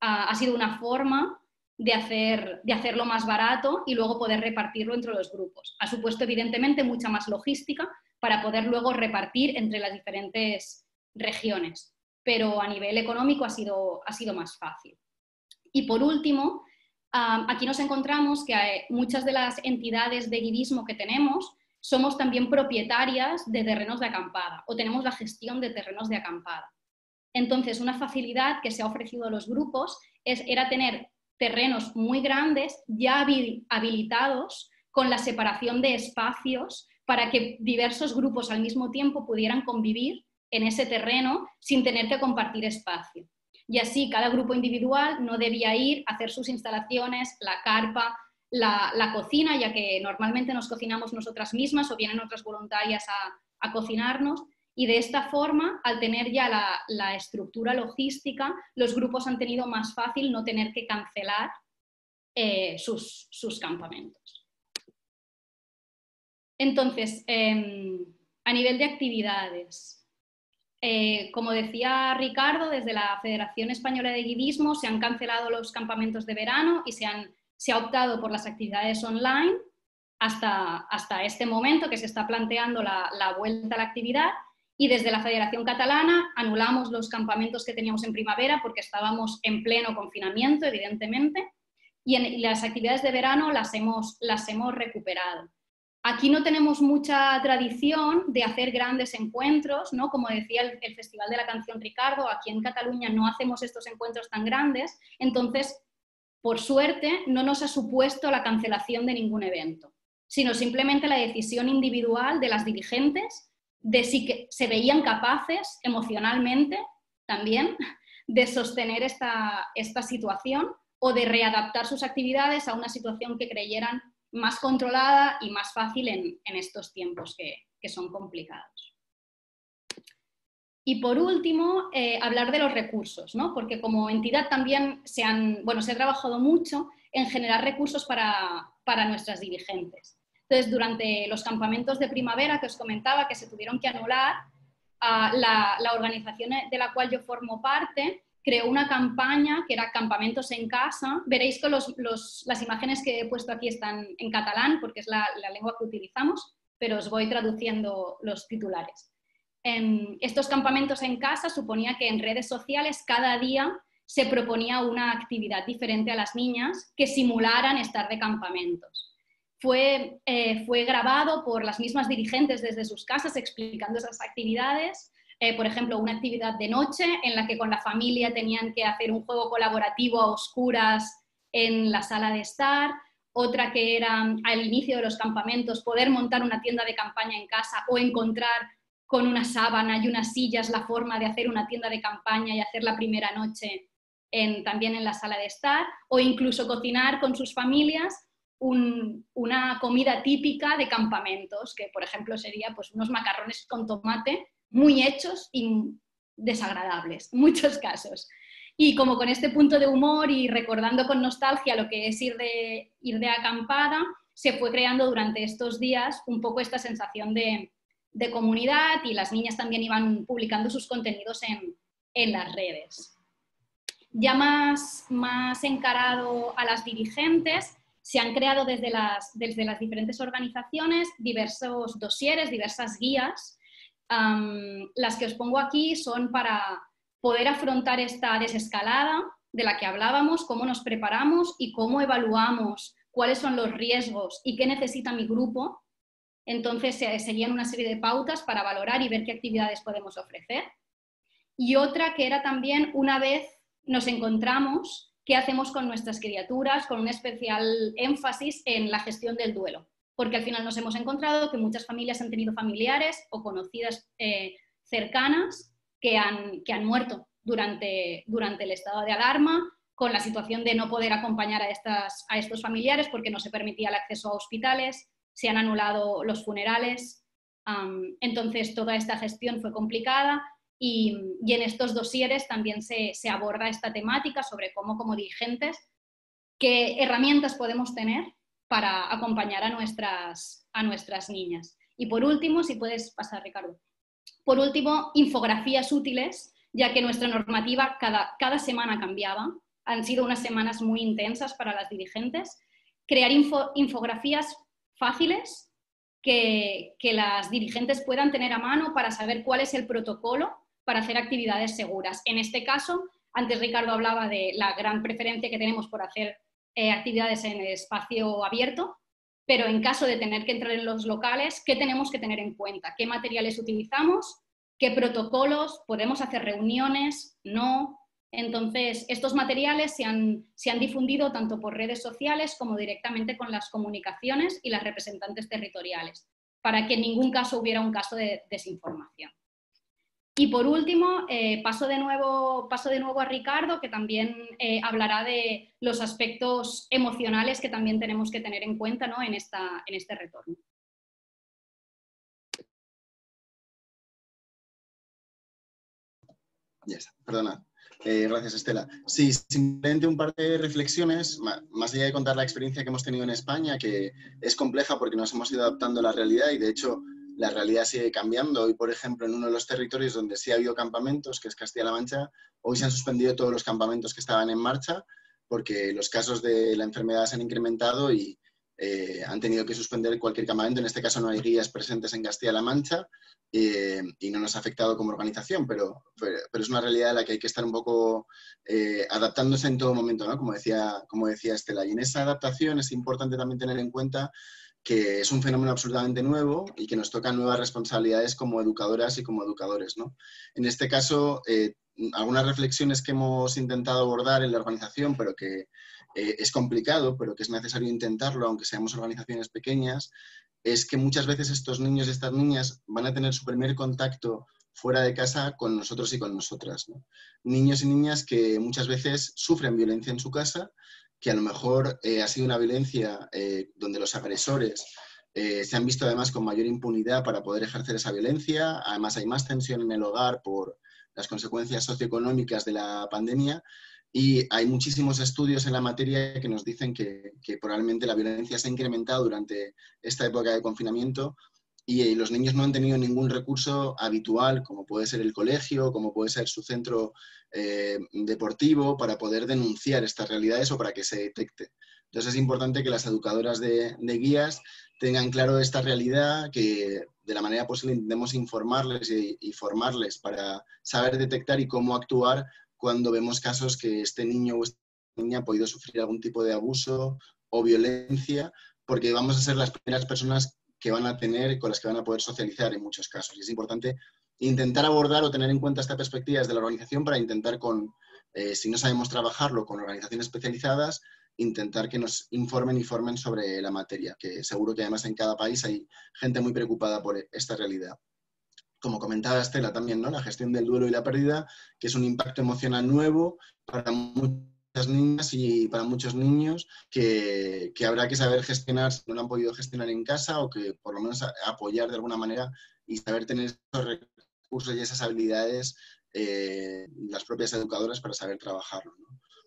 ha sido una forma de, hacer, de hacerlo más barato y luego poder repartirlo entre los grupos. Ha supuesto, evidentemente, mucha más logística para poder luego repartir entre las diferentes regiones pero a nivel económico ha sido, ha sido más fácil. Y por último, aquí nos encontramos que muchas de las entidades de guidismo que tenemos somos también propietarias de terrenos de acampada o tenemos la gestión de terrenos de acampada. Entonces, una facilidad que se ha ofrecido a los grupos es, era tener terrenos muy grandes ya habilitados con la separación de espacios para que diversos grupos al mismo tiempo pudieran convivir en ese terreno sin tener que compartir espacio. Y así cada grupo individual no debía ir a hacer sus instalaciones, la carpa, la, cocina, ya que normalmente nos cocinamos nosotras mismas o vienen otras voluntarias a, cocinarnos. Y de esta forma, al tener ya la, estructura logística, los grupos han tenido más fácil no tener que cancelar eh, sus, campamentos. Entonces, em, a nivel de actividades, eh, como decía Ricardo, desde la Federación Española de Guidismo se han cancelado los campamentos de verano y se, ha optado por las actividades online hasta, hasta este momento que se está planteando la, vuelta a la actividad y desde la Federación Catalana anulamos los campamentos que teníamos en primavera porque estábamos en pleno confinamiento, evidentemente, y en las actividades de verano las hemos, las hemos recuperado. Aquí no tenemos mucha tradición de hacer grandes encuentros, ¿no? Como decía el, Festival de la Canción Ricardo, aquí en Cataluña no hacemos estos encuentros tan grandes, entonces, por suerte, no nos ha supuesto la cancelación de ningún evento, sino simplemente la decisión individual de las dirigentes de si se veían capaces emocionalmente también de sostener esta, esta situación o de readaptar sus actividades a una situación que creyeran más controlada y más fácil en, estos tiempos que, son complicados. Y por último, eh, hablar de los recursos, ¿no? porque como entidad también se, han, bueno, se ha trabajado mucho en generar recursos para, nuestras dirigentes. Entonces, durante los campamentos de primavera que os comentaba que se tuvieron que anular, ah, la, la organización de la cual yo formo parte creó una campaña que era campamentos en casa. Veréis que las imágenes que he puesto aquí están en catalán porque es la, lengua que utilizamos, pero os voy traduciendo los titulares. En estos campamentos en casa suponía que en redes sociales cada día se proponía una actividad diferente a las niñas que simularan estar de campamentos. Fue, eh, fue grabado por las mismas dirigentes desde sus casas explicando esas actividades eh, por ejemplo, una actividad de noche en la que con la familia tenían que hacer un juego colaborativo a oscuras en la sala de estar, otra que era al inicio de los campamentos poder montar una tienda de campaña en casa o encontrar con una sábana y unas sillas la forma de hacer una tienda de campaña y hacer la primera noche también en la sala de estar, o incluso cocinar con sus familias una comida típica de campamentos, que por ejemplo sería pues, unos macarrones con tomate muy hechos y desagradables, muchos casos. Y como con este punto de humor y recordando con nostalgia lo que es ir de, ir de acampada, se fue creando durante estos días un poco esta sensación de, de comunidad y las niñas también iban publicando sus contenidos en, en las redes. Ya más, más encarado a las dirigentes, se han creado desde las, desde las diferentes organizaciones diversos dosieres, diversas guías. las que os pongo aquí son para poder afrontar esta desescalada de la que hablábamos, cómo nos preparamos y cómo evaluamos cuáles son los riesgos y qué necesita mi grupo. Entonces se seguían una serie de pautas para valorar y ver qué actividades podemos ofrecer. Y otra que era también una vez nos encontramos, qué hacemos con nuestras criaturas, con un especial énfasis en la gestión del duelo. Porque al final nos hemos encontrado que muchas familias han tenido familiares o conocidas eh, cercanas que han, que han muerto durante, durante el estado de alarma, con la situación de no poder acompañar a, estas, a estos familiares porque no se permitía el acceso a hospitales, se han anulado los funerales. entonces, toda esta gestión fue complicada y, en estos dosieres también se, aborda esta temática sobre cómo como dirigentes, qué herramientas podemos tener para acompañar a nuestras, a nuestras niñas. Y por último, si puedes pasar, Ricardo. Por último, infografías útiles, ya que nuestra normativa cada, cada semana cambiaba. Han sido unas semanas muy intensas para las dirigentes. Crear infografías fáciles que, que, las dirigentes puedan tener a mano para saber cuál es el protocolo para hacer actividades seguras. En este caso, antes Ricardo hablaba de la gran preferencia que tenemos por hacer eh, actividades en espacio abierto, pero en caso de tener que entrar en los locales, ¿qué tenemos que tener en cuenta? ¿Qué materiales utilizamos? ¿Qué protocolos? ¿Podemos hacer reuniones? ¿No? Entonces, estos materiales se han, se han difundido tanto por redes sociales como directamente con las comunicaciones y las representantes territoriales, para que en ningún caso hubiera un caso de desinformación. Y por último, eh, paso, de nuevo, paso de nuevo a Ricardo, que también eh, hablará de los aspectos emocionales que también tenemos que tener en cuenta ¿no? en, esta, en este retorno. Ya está, perdona. Eh, gracias, Estela. Sí, simplemente un par de reflexiones, más allá de contar la experiencia que hemos tenido en España, que es compleja porque nos hemos ido adaptando a la realidad y de hecho la realidad sigue cambiando. Hoy, por ejemplo, en uno de los territorios donde sí ha habido campamentos, que es Castilla-La Mancha, hoy se han suspendido todos los campamentos que estaban en marcha porque los casos de la enfermedad se han incrementado y eh, han tenido que suspender cualquier campamento. En este caso no hay guías presentes en Castilla-La Mancha eh, y no nos ha afectado como organización, pero, pero, es una realidad a la que hay que estar un poco eh, adaptándose en todo momento, ¿no? como, decía, como decía Estela. Y en esa adaptación es importante también tener en cuenta que es un fenómeno absolutamente nuevo y que nos tocan nuevas responsabilidades como educadoras y como educadores. ¿no? En este caso, eh, algunas reflexiones que hemos intentado abordar en la organización, pero que eh, es complicado, pero que es necesario intentarlo, aunque seamos organizaciones pequeñas, es que muchas veces estos niños y estas niñas van a tener su primer contacto fuera de casa con nosotros y con nosotras. Niños y niñas que muchas veces sufren violencia en su casa que a lo mejor eh, ha sido una violencia eh, donde los agresores eh, se han visto además con mayor impunidad para poder ejercer esa violencia. Además hay más tensión en el hogar por las consecuencias socioeconómicas de la pandemia y hay muchísimos estudios en la materia que nos dicen que, que probablemente la violencia se ha incrementado durante esta época de confinamiento y los niños no han tenido ningún recurso habitual, como puede ser el colegio, como puede ser su centro eh, deportivo, para poder denunciar estas realidades o para que se detecte. Entonces es importante que las educadoras de, guías tengan claro esta realidad, que de la manera posible intentemos informarles y, y, formarles para saber detectar y cómo actuar cuando vemos casos que este niño o esta niña ha podido sufrir algún tipo de abuso o violencia, porque vamos a ser las primeras personas que van a tener, con las que van a poder socializar en muchos casos. Y es importante intentar abordar o tener en cuenta esta perspectiva desde la organización para intentar con, eh, si no sabemos trabajarlo con organizaciones especializadas, intentar que nos informen y formen sobre la materia, que seguro que además en cada país hay gente muy preocupada por esta realidad. Como comentaba Estela también, ¿no? la gestión del duelo y la pérdida, que es un impacto emocional nuevo para muchos niñas y para muchos niños que, habrá que saber gestionar si no lo han podido gestionar en casa o que por lo menos apoyar de alguna manera y saber tener esos recursos y esas habilidades eh, las propias educadoras para saber trabajarlo.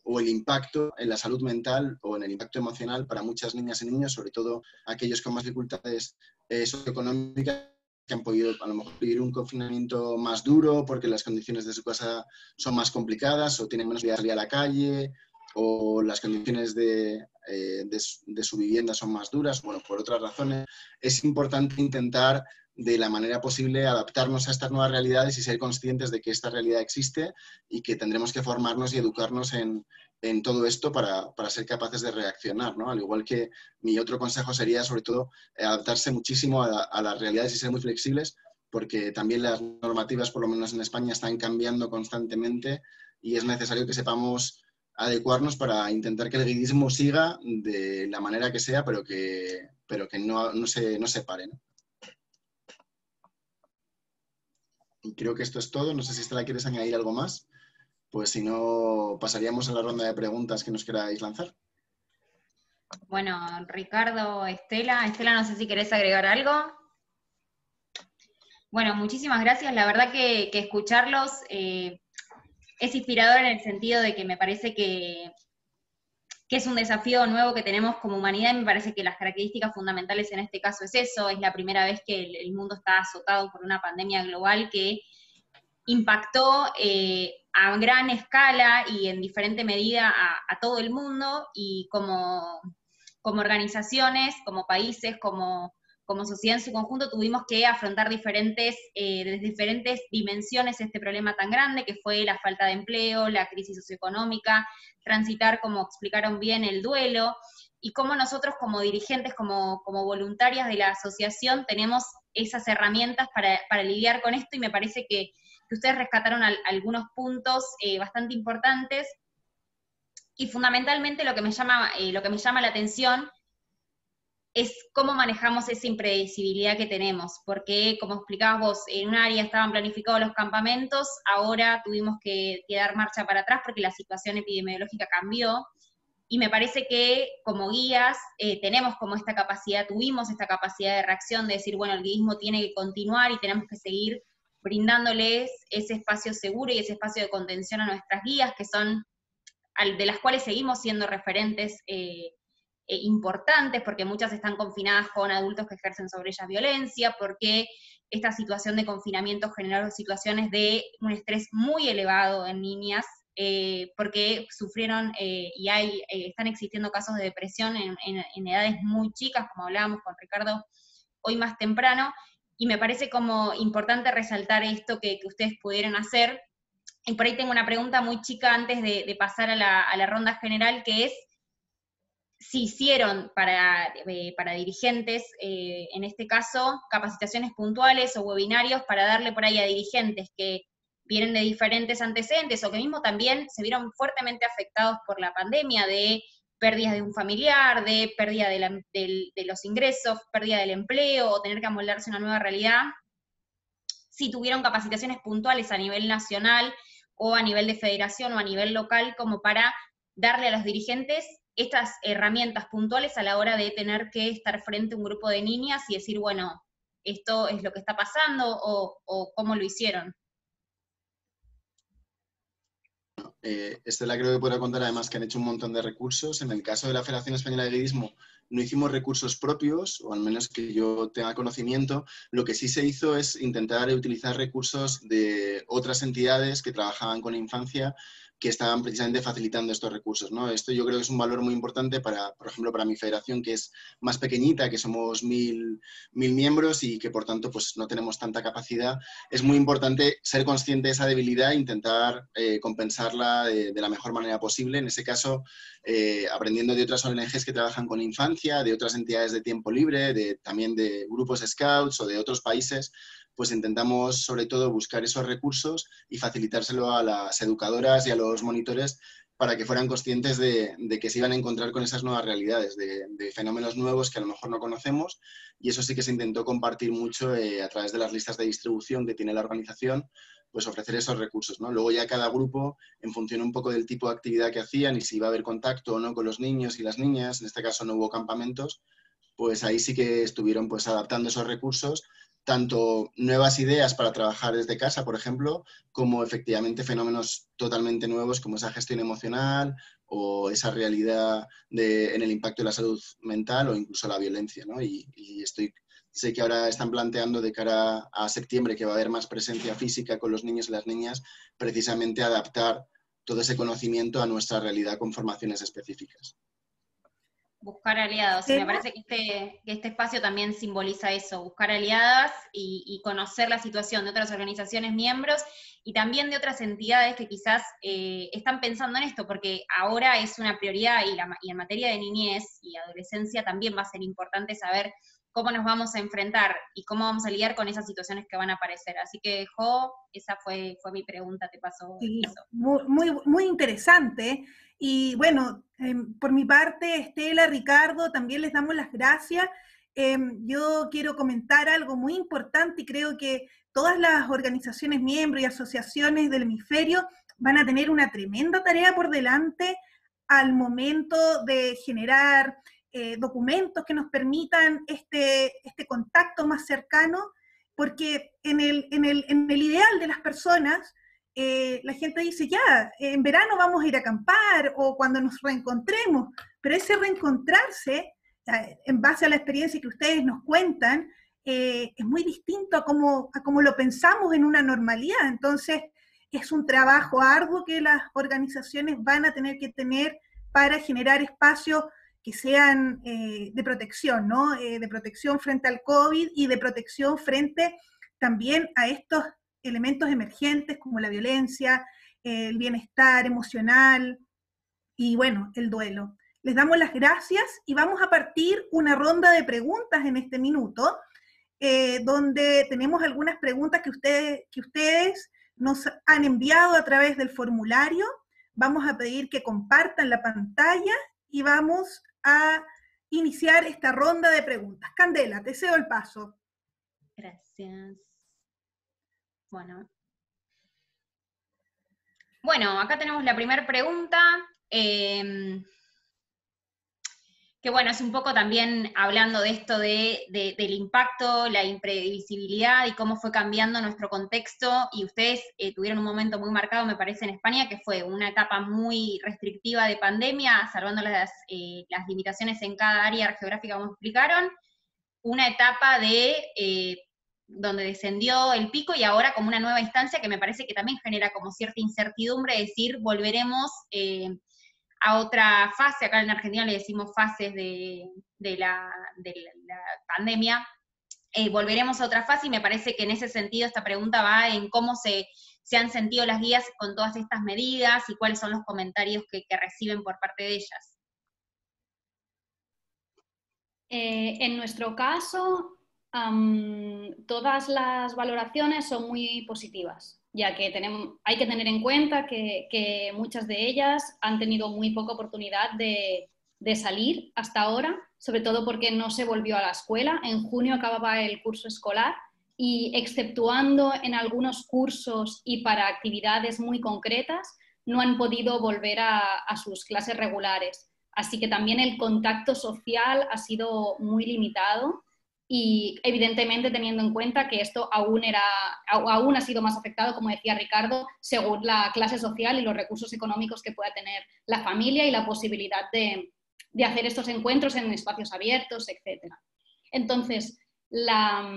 O el impacto en la salud mental o en el impacto emocional para muchas niñas y niños, sobre todo aquellos con más dificultades eh, socioeconómicas que han podido a lo mejor vivir un confinamiento más duro porque las condiciones de su casa son más complicadas o tienen menos vida de a la calle o las condiciones de, eh, de, su vivienda son más duras, bueno, por otras razones, es importante intentar de la manera posible adaptarnos a estas nuevas realidades y ser conscientes de que esta realidad existe y que tendremos que formarnos y educarnos en, en todo esto para, para, ser capaces de reaccionar, ¿no? Al igual que mi otro consejo sería, sobre todo, adaptarse muchísimo a, las realidades y ser muy flexibles, porque también las normativas, por lo menos en España, están cambiando constantemente y es necesario que sepamos adecuarnos para intentar que el guidismo siga de la manera que sea, pero que, pero que no, no, se, no se pare. Creo que esto es todo. No sé si Estela quieres añadir algo más. Pues si no, pasaríamos a la ronda de preguntas que nos queráis lanzar. Bueno, Ricardo, Estela. Estela, no sé si querés agregar algo. Bueno, muchísimas gracias. La verdad que, escucharlos eh, es inspirador en el sentido de que me parece que, es un desafío nuevo que tenemos como humanidad y me parece que las características fundamentales en este caso es eso, es la primera vez que el, mundo está azotado por una pandemia global que impactó eh, a gran escala y en diferente medida a, todo el mundo y como, como organizaciones, como países, como como sociedad en su conjunto tuvimos que afrontar diferentes, eh, desde diferentes dimensiones este problema tan grande que fue la falta de empleo, la crisis socioeconómica, transitar, como explicaron bien, el duelo, y cómo nosotros como dirigentes, como, como voluntarias de la asociación, tenemos esas herramientas para, lidiar con esto, y me parece que, ustedes rescataron algunos puntos eh, bastante importantes, y fundamentalmente lo que me llama, eh, lo que me llama la atención es cómo manejamos esa impredecibilidad que tenemos, porque como explicabas vos, en un área estaban planificados los campamentos, ahora tuvimos que, dar marcha para atrás porque la situación epidemiológica cambió, y me parece que como guías eh, tenemos como esta capacidad, tuvimos esta capacidad de reacción de decir, bueno, el guismo tiene que continuar y tenemos que seguir brindándoles ese espacio seguro y ese espacio de contención a nuestras guías, que son de las cuales seguimos siendo referentes eh, eh, importantes, porque muchas están confinadas con adultos que ejercen sobre ellas violencia, porque esta situación de confinamiento generó situaciones de un estrés muy elevado en niñas, eh, porque sufrieron eh, y hay, están existiendo casos de depresión en, edades muy chicas, como hablábamos con Ricardo hoy más temprano, y me parece como importante resaltar esto que, ustedes pudieron hacer. Y por ahí tengo una pregunta muy chica antes de, pasar a la, a la ronda general, que es, si hicieron para, eh, para dirigentes, eh, en este caso, capacitaciones puntuales o webinarios para darle por ahí a dirigentes que vienen de diferentes antecedentes o que mismo también se vieron fuertemente afectados por la pandemia de pérdidas de un familiar, de pérdida de, de los ingresos, pérdida del empleo o tener que amoldarse a una nueva realidad, si tuvieron capacitaciones puntuales a nivel nacional o a nivel de federación o a nivel local como para darle a los dirigentes estas herramientas puntuales a la hora de tener que estar frente a un grupo de niñas y decir, bueno, esto es lo que está pasando o, cómo lo hicieron. Eh, Estela creo que podrá contar además que han hecho un montón de recursos. En el caso de la Federación Española de Guidismo no hicimos recursos propios, o al menos que yo tenga conocimiento. Lo que sí se hizo es intentar utilizar recursos de otras entidades que trabajaban con la infancia que estaban precisamente facilitando estos recursos. ¿no? Esto yo creo que es un valor muy importante para, por ejemplo, para mi federación, que es más pequeñita, que somos mil, mil miembros y que por tanto pues, no tenemos tanta capacidad. Es muy importante ser consciente de esa debilidad e intentar eh, compensarla de, la mejor manera posible. En ese caso, eh, aprendiendo de otras ONGs que trabajan con infancia, de otras entidades de tiempo libre, de, también de grupos scouts o de otros países, pues intentamos sobre todo buscar esos recursos y facilitárselo a las educadoras y a los monitores para que fueran conscientes de, que se iban a encontrar con esas nuevas realidades, de, fenómenos nuevos que a lo mejor no conocemos, y eso sí que se intentó compartir mucho eh, a través de las listas de distribución que tiene la organización, pues ofrecer esos recursos. ¿no? Luego ya cada grupo, en función un poco del tipo de actividad que hacían y si iba a haber contacto o no con los niños y las niñas, en este caso no hubo campamentos, pues ahí sí que estuvieron pues adaptando esos recursos tanto nuevas ideas para trabajar desde casa, por ejemplo, como efectivamente fenómenos totalmente nuevos como esa gestión emocional o esa realidad en el impacto de la salud mental o incluso la violencia. ¿no? Y, estoy Sé que ahora están planteando de cara a septiembre que va a haber más presencia física con los niños y las niñas, precisamente adaptar todo ese conocimiento a nuestra realidad con formaciones específicas. Buscar aliados. me parece que este, este, espacio también simboliza eso, buscar aliadas y, conocer la situación de otras organizaciones miembros y también de otras entidades que quizás eh, están pensando en esto, porque ahora es una prioridad y, y en materia de niñez y adolescencia también va a ser importante saber cómo nos vamos a enfrentar y cómo vamos a lidiar con esas situaciones que van a aparecer. Así que, Jo, esa fue, fue mi pregunta, te pasó eso. Muy, muy, interesante. Y bueno, em, por mi parte, Estela, Ricardo, también les damos las gracias. Em, yo quiero comentar algo muy importante y creo que todas las organizaciones miembros y asociaciones del hemisferio van a tener una tremenda tarea por delante al momento de generar eh, documentos que nos permitan este, este contacto más cercano, porque en el, en el, en el ideal de las personas, eh, la gente dice, ya, en verano vamos a ir a acampar o cuando nos reencontremos, pero ese reencontrarse, en base a la experiencia que ustedes nos cuentan, eh, es muy distinto a como, a como lo pensamos en una normalidad. Entonces, es un trabajo arduo que las organizaciones van a tener que tener para generar espacios que sean eh, de protección, ¿no? Eh, de protección frente al COVID y de protección frente también a estos elementos emergentes como la violencia, el bienestar emocional y, bueno, el duelo. Les damos las gracias y vamos a partir una ronda de preguntas en este minuto, eh, donde tenemos algunas preguntas que ustedes, que ustedes nos han enviado a través del formulario. Vamos a pedir que compartan la pantalla y vamos a iniciar esta ronda de preguntas. Candela, te cedo el paso. Gracias. Bueno. Bueno, acá tenemos la primera pregunta. Eh, que bueno, es un poco también hablando de esto de, del impacto, la imprevisibilidad y cómo fue cambiando nuestro contexto, y ustedes eh, tuvieron un momento muy marcado, me parece, en España, que fue una etapa muy restrictiva de pandemia, salvando las, eh, las limitaciones en cada área geográfica, como explicaron, una etapa de... Eh, donde descendió el pico y ahora como una nueva instancia que me parece que también genera como cierta incertidumbre, decir, volveremos a otra fase, acá en Argentina le decimos fases de, la, pandemia, eh, volveremos a otra fase y me parece que en ese sentido esta pregunta va en cómo se, han sentido las guías con todas estas medidas y cuáles son los comentarios que, reciben por parte de ellas. Eh, en nuestro caso, todas las valoraciones son muy positivas ya que tenemos, hay que tener en cuenta que, muchas de ellas han tenido muy poca oportunidad de, salir hasta ahora, sobre todo porque no se volvió a la escuela. En junio acababa el curso escolar y exceptuando en algunos cursos y para actividades muy concretas, no han podido volver a sus clases regulares. Así que también el contacto social ha sido muy limitado y evidentemente teniendo en cuenta que esto aún, era, aún ha sido más afectado, como decía Ricardo, según la clase social y los recursos económicos que pueda tener la familia y la posibilidad de, hacer estos encuentros en espacios abiertos, etc. Entonces, la,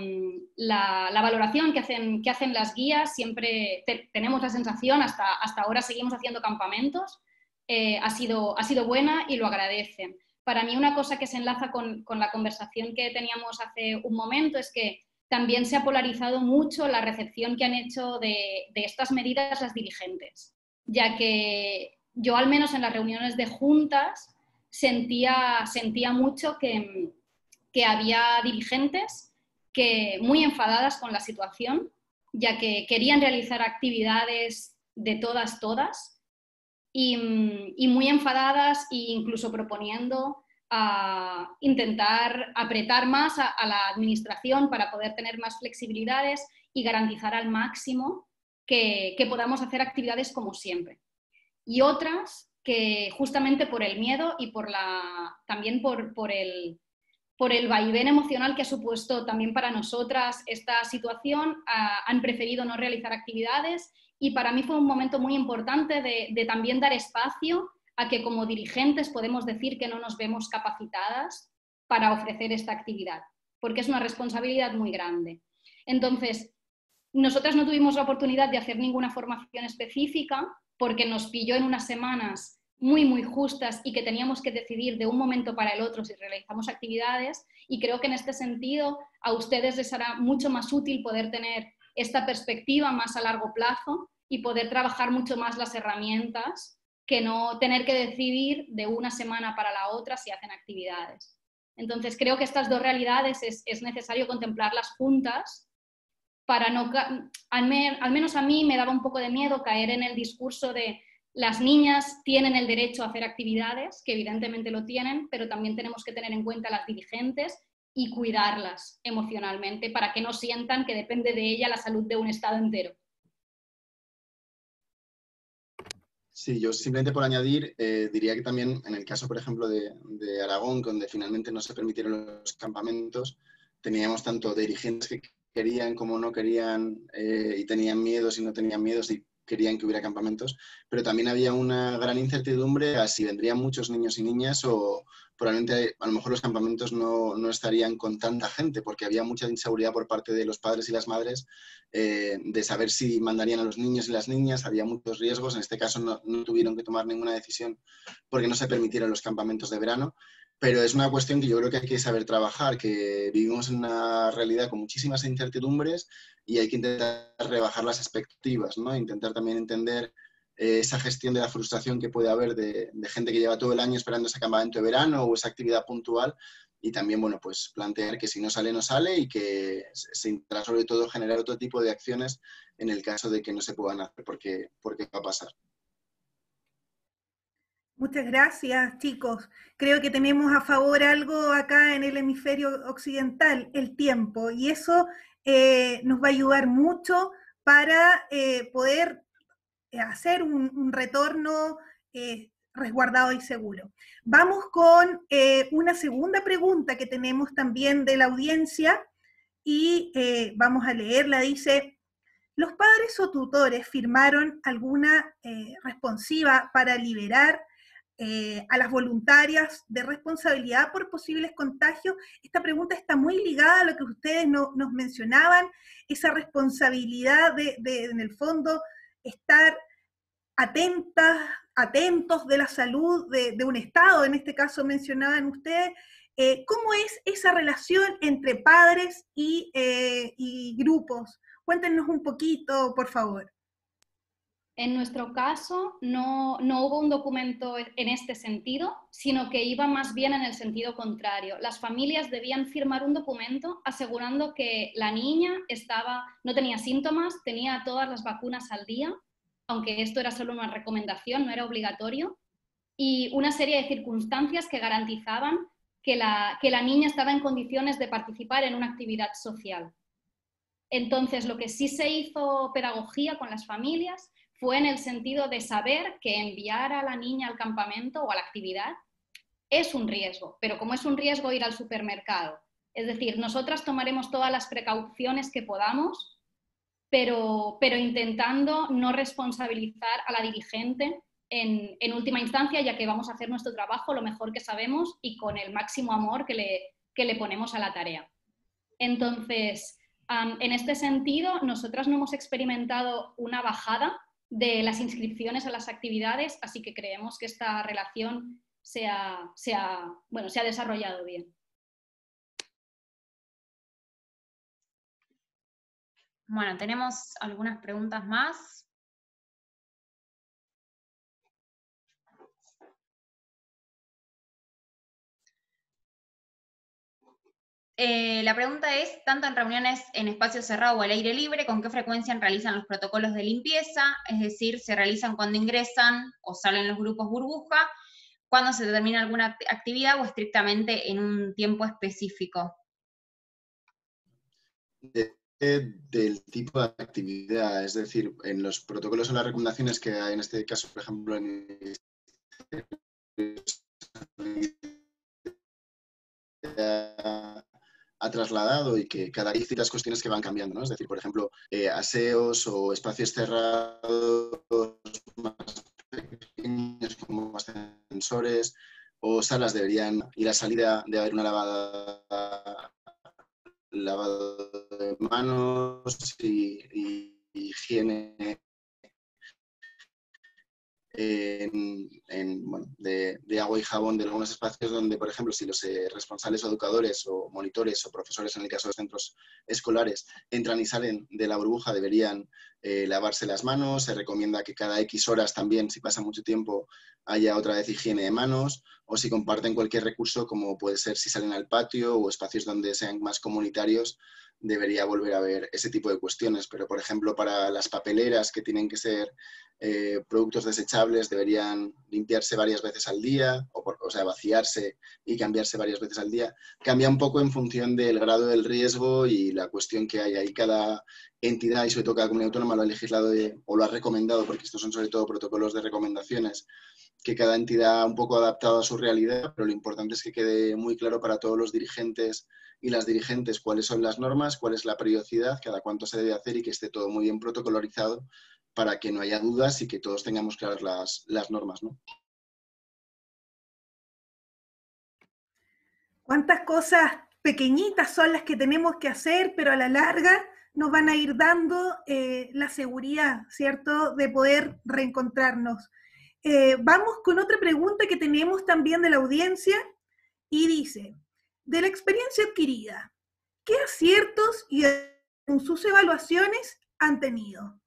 valoración que hacen, que hacen las guías, siempre tenemos la sensación, hasta, hasta ahora seguimos haciendo campamentos, eh, ha, sido, ha sido buena y lo agradecen para mí una cosa que se enlaza con, la conversación que teníamos hace un momento es que también se ha polarizado mucho la recepción que han hecho de, estas medidas las dirigentes, ya que yo al menos en las reuniones de juntas sentía, sentía mucho que, había dirigentes que muy enfadadas con la situación, ya que querían realizar actividades de todas, todas, y, muy enfadadas e incluso proponiendo a intentar apretar más a, la administración para poder tener más flexibilidades y garantizar al máximo que, podamos hacer actividades como siempre. Y otras que justamente por el miedo y por la, también por, por, el, por el vaivén emocional que ha supuesto también para nosotras esta situación, han preferido no realizar actividades y para mí fue un momento muy importante de, también dar espacio a que como dirigentes podemos decir que no nos vemos capacitadas para ofrecer esta actividad. porque es una responsabilidad muy grande. Entonces, nosotras no tuvimos la oportunidad de hacer ninguna formación específica porque nos pilló en unas semanas muy, muy justas y que teníamos que decidir de un momento para el otro si realizamos actividades y creo que en este sentido a ustedes les hará mucho más útil poder tener esta perspectiva más a largo plazo y poder trabajar mucho más las herramientas que no tener que decidir de una semana para la otra si hacen actividades. Entonces creo que estas dos realidades es, es necesario contemplarlas juntas para no, al, menos a mí me daba un poco de miedo caer en el discurso de las niñas tienen el derecho a hacer actividades, que evidentemente lo tienen, pero también tenemos que tener en cuenta las dirigentes y cuidarlas emocionalmente para que no sientan que depende de ella la salud de un Estado entero. Sí, yo simplemente por añadir, eh, diría que también en el caso, por ejemplo, de, Aragón, donde finalmente no se permitieron los campamentos, teníamos tanto dirigentes que querían como no querían eh, y tenían miedos y no tenían miedos y querían que hubiera campamentos, pero también había una gran incertidumbre a si vendrían muchos niños y niñas o probablemente a lo mejor los campamentos no, no estarían con tanta gente porque había mucha inseguridad por parte de los padres y las madres eh, de saber si mandarían a los niños y las niñas, había muchos riesgos, en este caso no, no tuvieron que tomar ninguna decisión porque no se permitieron los campamentos de verano pero es una cuestión que yo creo que hay que saber trabajar, que vivimos en una realidad con muchísimas incertidumbres y hay que intentar rebajar las expectativas, ¿no? Intentar también entender eh, esa gestión de la frustración que puede haber de, gente que lleva todo el año esperando ese campamento de verano o esa actividad puntual y también, bueno, pues plantear que si no sale, no sale y que se intentará sobre todo generar otro tipo de acciones en el caso de que no se puedan hacer porque, porque va a pasar. Muchas gracias, chicos. Creo que tenemos a favor algo acá en el hemisferio occidental, el tiempo, y eso eh, nos va a ayudar mucho para eh, poder hacer un, retorno resguardado y seguro. Vamos con una segunda pregunta que tenemos también de la audiencia y vamos a leerla. Dice, ¿los padres o tutores firmaron alguna responsiva para liberar eh, a las voluntarias de responsabilidad por posibles contagios. Esta pregunta está muy ligada a lo que ustedes nos mencionaban, esa responsabilidad de, en el fondo, estar atentas, atentos de la salud de, un Estado, en este caso mencionaban ustedes. Eh, ¿Cómo es esa relación entre padres y, eh, y grupos? Cuéntenos un poquito, por favor. En nuestro caso, no, hubo un documento en este sentido, sino que iba más bien en el sentido contrario. Las familias debían firmar un documento asegurando que la niña estaba, no tenía síntomas, tenía todas las vacunas al día, aunque esto era solo una recomendación, no era obligatorio, y una serie de circunstancias que garantizaban que la, que la niña estaba en condiciones de participar en una actividad social. Entonces, lo que sí se hizo pedagogía con las familias fue en el sentido de saber que enviar a la niña al campamento o a la actividad es un riesgo, pero como es un riesgo ir al supermercado. Es decir, nosotras tomaremos todas las precauciones que podamos, pero, pero intentando no responsabilizar a la dirigente en, en, última instancia, ya que vamos a hacer nuestro trabajo lo mejor que sabemos y con el máximo amor que le, que le ponemos a la tarea. Entonces, en este sentido, nosotras no hemos experimentado una bajada de las inscripciones a las actividades, así que creemos que esta relación se ha, bueno, se ha desarrollado bien. Bueno, tenemos algunas preguntas más. Eh, la pregunta es, tanto en reuniones en espacio cerrado o al aire libre, ¿con qué frecuencia realizan los protocolos de limpieza? Es decir, ¿se realizan cuando ingresan o salen los grupos burbuja? ¿Cuándo se determina alguna actividad o estrictamente en un tiempo específico? Depende del tipo de actividad, es decir, en los protocolos o las recomendaciones que hay en este caso, por ejemplo, en ha trasladado y que cada vez hay ciertas cuestiones que van cambiando, ¿no? Es decir, por ejemplo, eh, aseos o espacios cerrados más pequeños como ascensores o salas deberían ir a salida de haber una lavada manos y higiene de, agua y jabón de algunos espacios donde, por ejemplo, si los eh, responsables o educadores o monitores o profesores, en el caso de centros escolares, entran y salen de la burbuja, deberían eh, lavarse las manos. Se recomienda que cada X horas también, si pasa mucho tiempo, haya otra vez higiene de manos o si comparten cualquier recurso, como puede ser si salen al patio o espacios donde sean más comunitarios, debería volver a ver ese tipo de cuestiones. Pero, por ejemplo, para las papeleras que tienen que ser eh, productos desechables, deberían limpiarse varias veces al día, o, o, sea, vaciarse y cambiarse varias veces al día. Cambia un poco en función del grado del riesgo y la cuestión que hay ahí. Cada entidad y sobre todo cada comunidad autónoma lo ha legislado o lo ha recomendado, porque estos son sobre todo protocolos de recomendaciones que cada entidad un poco adaptado a su realidad, pero lo importante es que quede muy claro para todos los dirigentes y las dirigentes cuáles son las normas, cuál es la periodicidad, cada cuánto se debe hacer y que esté todo muy bien protocolarizado para que no haya dudas y que todos tengamos claras las, las normas. ¿no? ¿Cuántas cosas pequeñitas son las que tenemos que hacer, pero a la larga nos van a ir dando eh, la seguridad, ¿cierto?, de poder reencontrarnos. Eh, vamos con otra pregunta que tenemos también de la audiencia y dice, de la experiencia adquirida, ¿qué aciertos y en sus evaluaciones han tenido?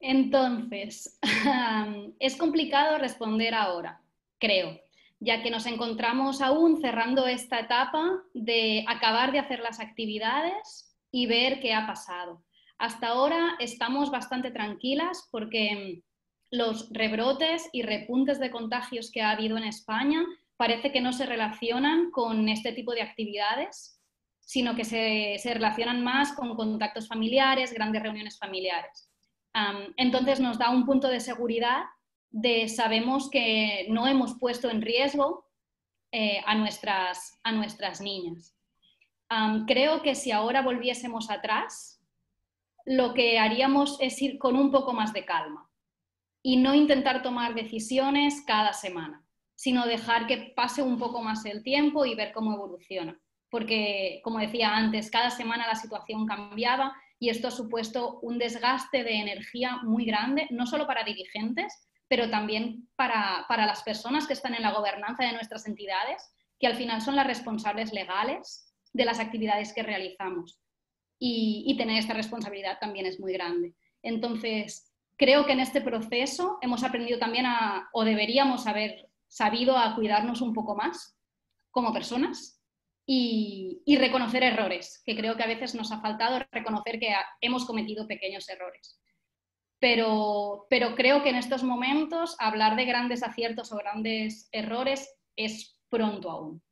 Entonces, es complicado responder ahora, creo, ya que nos encontramos aún cerrando esta etapa de acabar de hacer las actividades y ver qué ha pasado. Hasta ahora estamos bastante tranquilas porque mm, los rebrotes y repuntes de contagios que ha habido en España parece que no se relacionan con este tipo de actividades, sino que se, relacionan más con contactos familiares, grandes reuniones familiares. entonces nos da un punto de seguridad de sabemos que no hemos puesto en riesgo eh, a, nuestras, a nuestras niñas. creo que si ahora volviésemos atrás, lo que haríamos es ir con un poco más de calma y no intentar tomar decisiones cada semana, sino dejar que pase un poco más el tiempo y ver cómo evoluciona. Porque, como decía antes, cada semana la situación cambiaba y esto ha supuesto un desgaste de energía muy grande, no solo para dirigentes, pero también para, para las personas que están en la gobernanza de nuestras entidades, que al final son las responsables legales de las actividades que realizamos y, tener esta responsabilidad también es muy grande. Entonces, creo que en este proceso hemos aprendido también a, o deberíamos haber sabido a cuidarnos un poco más como personas y, reconocer errores, que creo que a veces nos ha faltado reconocer que hemos cometido pequeños errores. Pero, pero creo que en estos momentos hablar de grandes aciertos o grandes errores es pronto aún,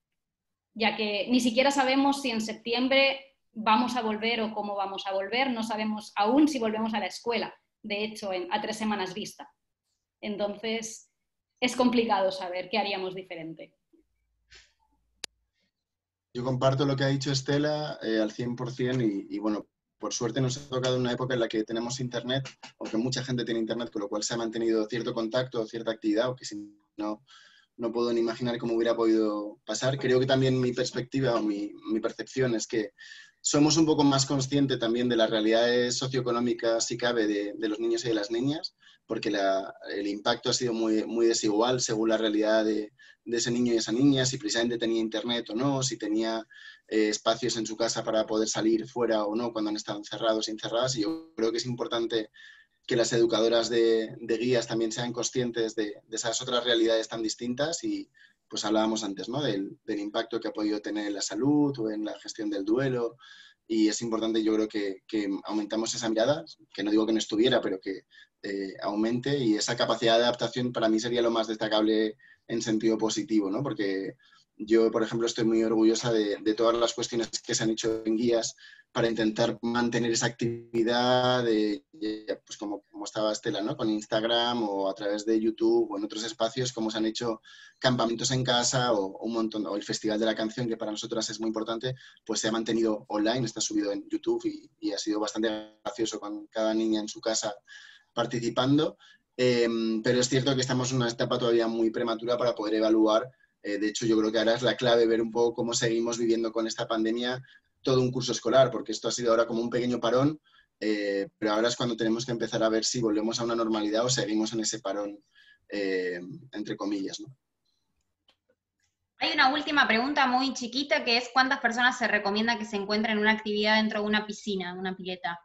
ya que ni siquiera sabemos si en septiembre vamos a volver o cómo vamos a volver, no sabemos aún si volvemos a la escuela, de hecho, a tres semanas vista. Entonces, es complicado saber qué haríamos diferente. Yo comparto lo que ha dicho Estela eh, al 100% y, y, bueno, por suerte nos ha tocado una época en la que tenemos internet, aunque mucha gente tiene internet, con lo cual se ha mantenido cierto contacto, cierta actividad, o que si no, no puedo ni imaginar cómo hubiera podido pasar. Creo que también mi perspectiva o mi percepción es que somos un poco más conscientes también de las realidades socioeconómicas, si cabe, de, los niños y de las niñas, porque el impacto ha sido muy, muy desigual según la realidad de, ese niño y esa niña, si precisamente tenía internet o no, si tenía eh, espacios en su casa para poder salir fuera o no cuando han estado encerrados y encerradas. Y yo creo que es importante que las educadoras de, guías también sean conscientes de, de, esas otras realidades tan distintas y pues hablábamos antes, ¿no? Del, impacto que ha podido tener en la salud o en la gestión del duelo. Y es importante, yo creo, que, aumentamos esa mirada, que no digo que no estuviera, pero que eh, aumente. Y esa capacidad de adaptación para mí sería lo más destacable en sentido positivo, ¿no? Porque yo, por ejemplo, estoy muy orgullosa de, todas las cuestiones que se han hecho en guías para intentar mantener esa actividad, de, pues como, como, estaba Estela, ¿no? con Instagram o a través de YouTube o en otros espacios, como se han hecho campamentos en casa o un montón, o el Festival de la Canción, que para nosotras es muy importante, pues se ha mantenido online, está subido en YouTube y, ha sido bastante gracioso con cada niña en su casa participando. Em, pero es cierto que estamos en una etapa todavía muy prematura para poder evaluar Eh, de hecho, yo creo que ahora es la clave ver un poco cómo seguimos viviendo con esta pandemia todo un curso escolar, porque esto ha sido ahora como un pequeño parón, eh, pero ahora es cuando tenemos que empezar a ver si volvemos a una normalidad o seguimos en ese parón, eh, entre comillas. ¿no? Hay una última pregunta muy chiquita que es ¿cuántas personas se recomienda que se encuentren en una actividad dentro de una piscina, una pileta?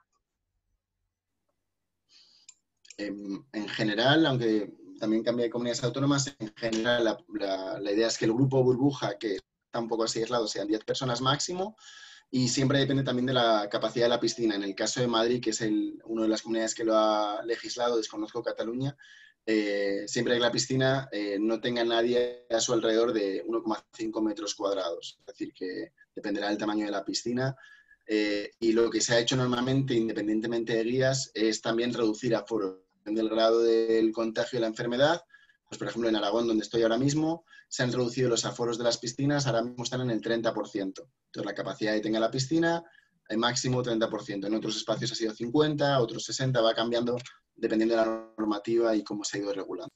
Em, en general, aunque también cambia de comunidades autónomas, en general la, la, idea es que el grupo burbuja, que está un poco así aislado, sean 10 personas máximo, y siempre depende también de la capacidad de la piscina. En el caso de Madrid, que es el, una de las comunidades que lo ha legislado, desconozco Cataluña, eh, siempre que la piscina eh, no tenga nadie a su alrededor de 1,5 metros cuadrados. Es decir, que dependerá del tamaño de la piscina. Eh, y lo que se ha hecho normalmente, independientemente de guías, es también reducir aforo. Del grado del contagio de la enfermedad. Pues, por ejemplo, en Aragón, donde estoy ahora mismo, se han reducido los aforos de las piscinas, ahora mismo están en el 30%. Entonces, la capacidad que tenga la piscina, el máximo 30%. En otros espacios ha sido 50, otros 60, va cambiando dependiendo de la normativa y cómo se ha ido regulando.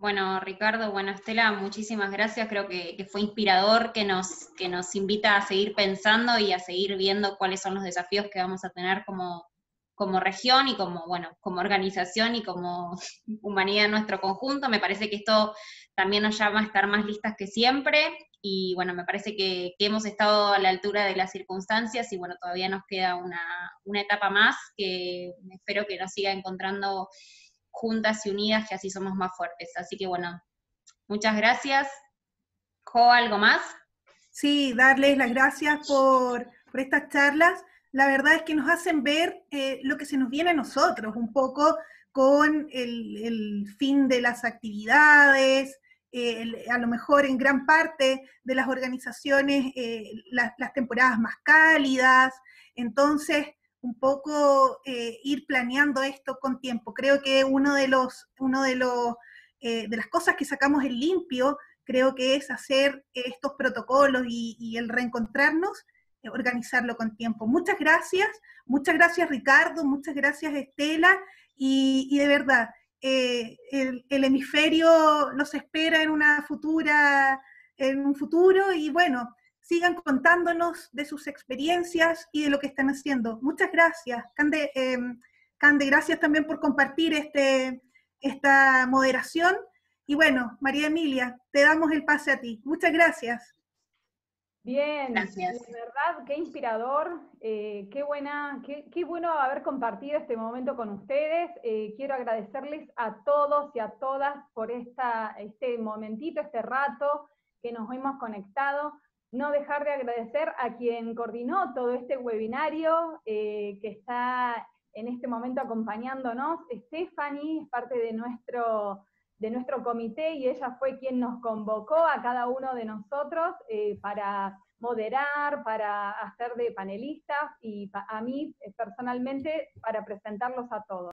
Bueno, Ricardo, bueno, Estela, muchísimas gracias. Creo que, fue inspirador, que nos, que nos invita a seguir pensando y a seguir viendo cuáles son los desafíos que vamos a tener como, como región y como, bueno, como organización y como humanidad en nuestro conjunto. Me parece que esto también nos llama a estar más listas que siempre y bueno, me parece que, hemos estado a la altura de las circunstancias y bueno, todavía nos queda una, etapa más que espero que nos siga encontrando juntas y unidas, que así somos más fuertes. Así que bueno, muchas gracias. Jo, ¿algo más? Sí, darles las gracias por, estas charlas. La verdad es que nos hacen ver eh, lo que se nos viene a nosotros, un poco con el, fin de las actividades, eh, a lo mejor en gran parte de las organizaciones eh, las temporadas más cálidas, entonces un poco ir planeando esto con tiempo. Creo que uno de los, uno de los, de las cosas que sacamos en limpio, creo que es hacer estos protocolos y, el reencontrarnos, organizarlo con tiempo. Muchas gracias, muchas gracias Ricardo, muchas gracias Estela, y de verdad, eh, el, hemisferio los espera en una futura, en un futuro y bueno, sigan contándonos de sus experiencias y de lo que están haciendo. Muchas gracias, Cande, eh, Cande gracias también por compartir este, esta moderación. Y bueno, María Emilia, te damos el pase a ti. Muchas gracias. Bien, Gracias. de verdad, qué inspirador, eh, qué buena, qué, bueno haber compartido este momento con ustedes. Eh, quiero agradecerles a todos y a todas por esta, este momentito, este rato que nos hemos conectado. No dejar de agradecer a quien coordinó todo este webinario, eh, que está en este momento acompañándonos. Stephanie es parte de nuestro de nuestro comité y ella fue quien nos convocó a cada uno de nosotros eh, para moderar, para hacer de panelistas y a mí eh, personalmente para presentarlos a todos.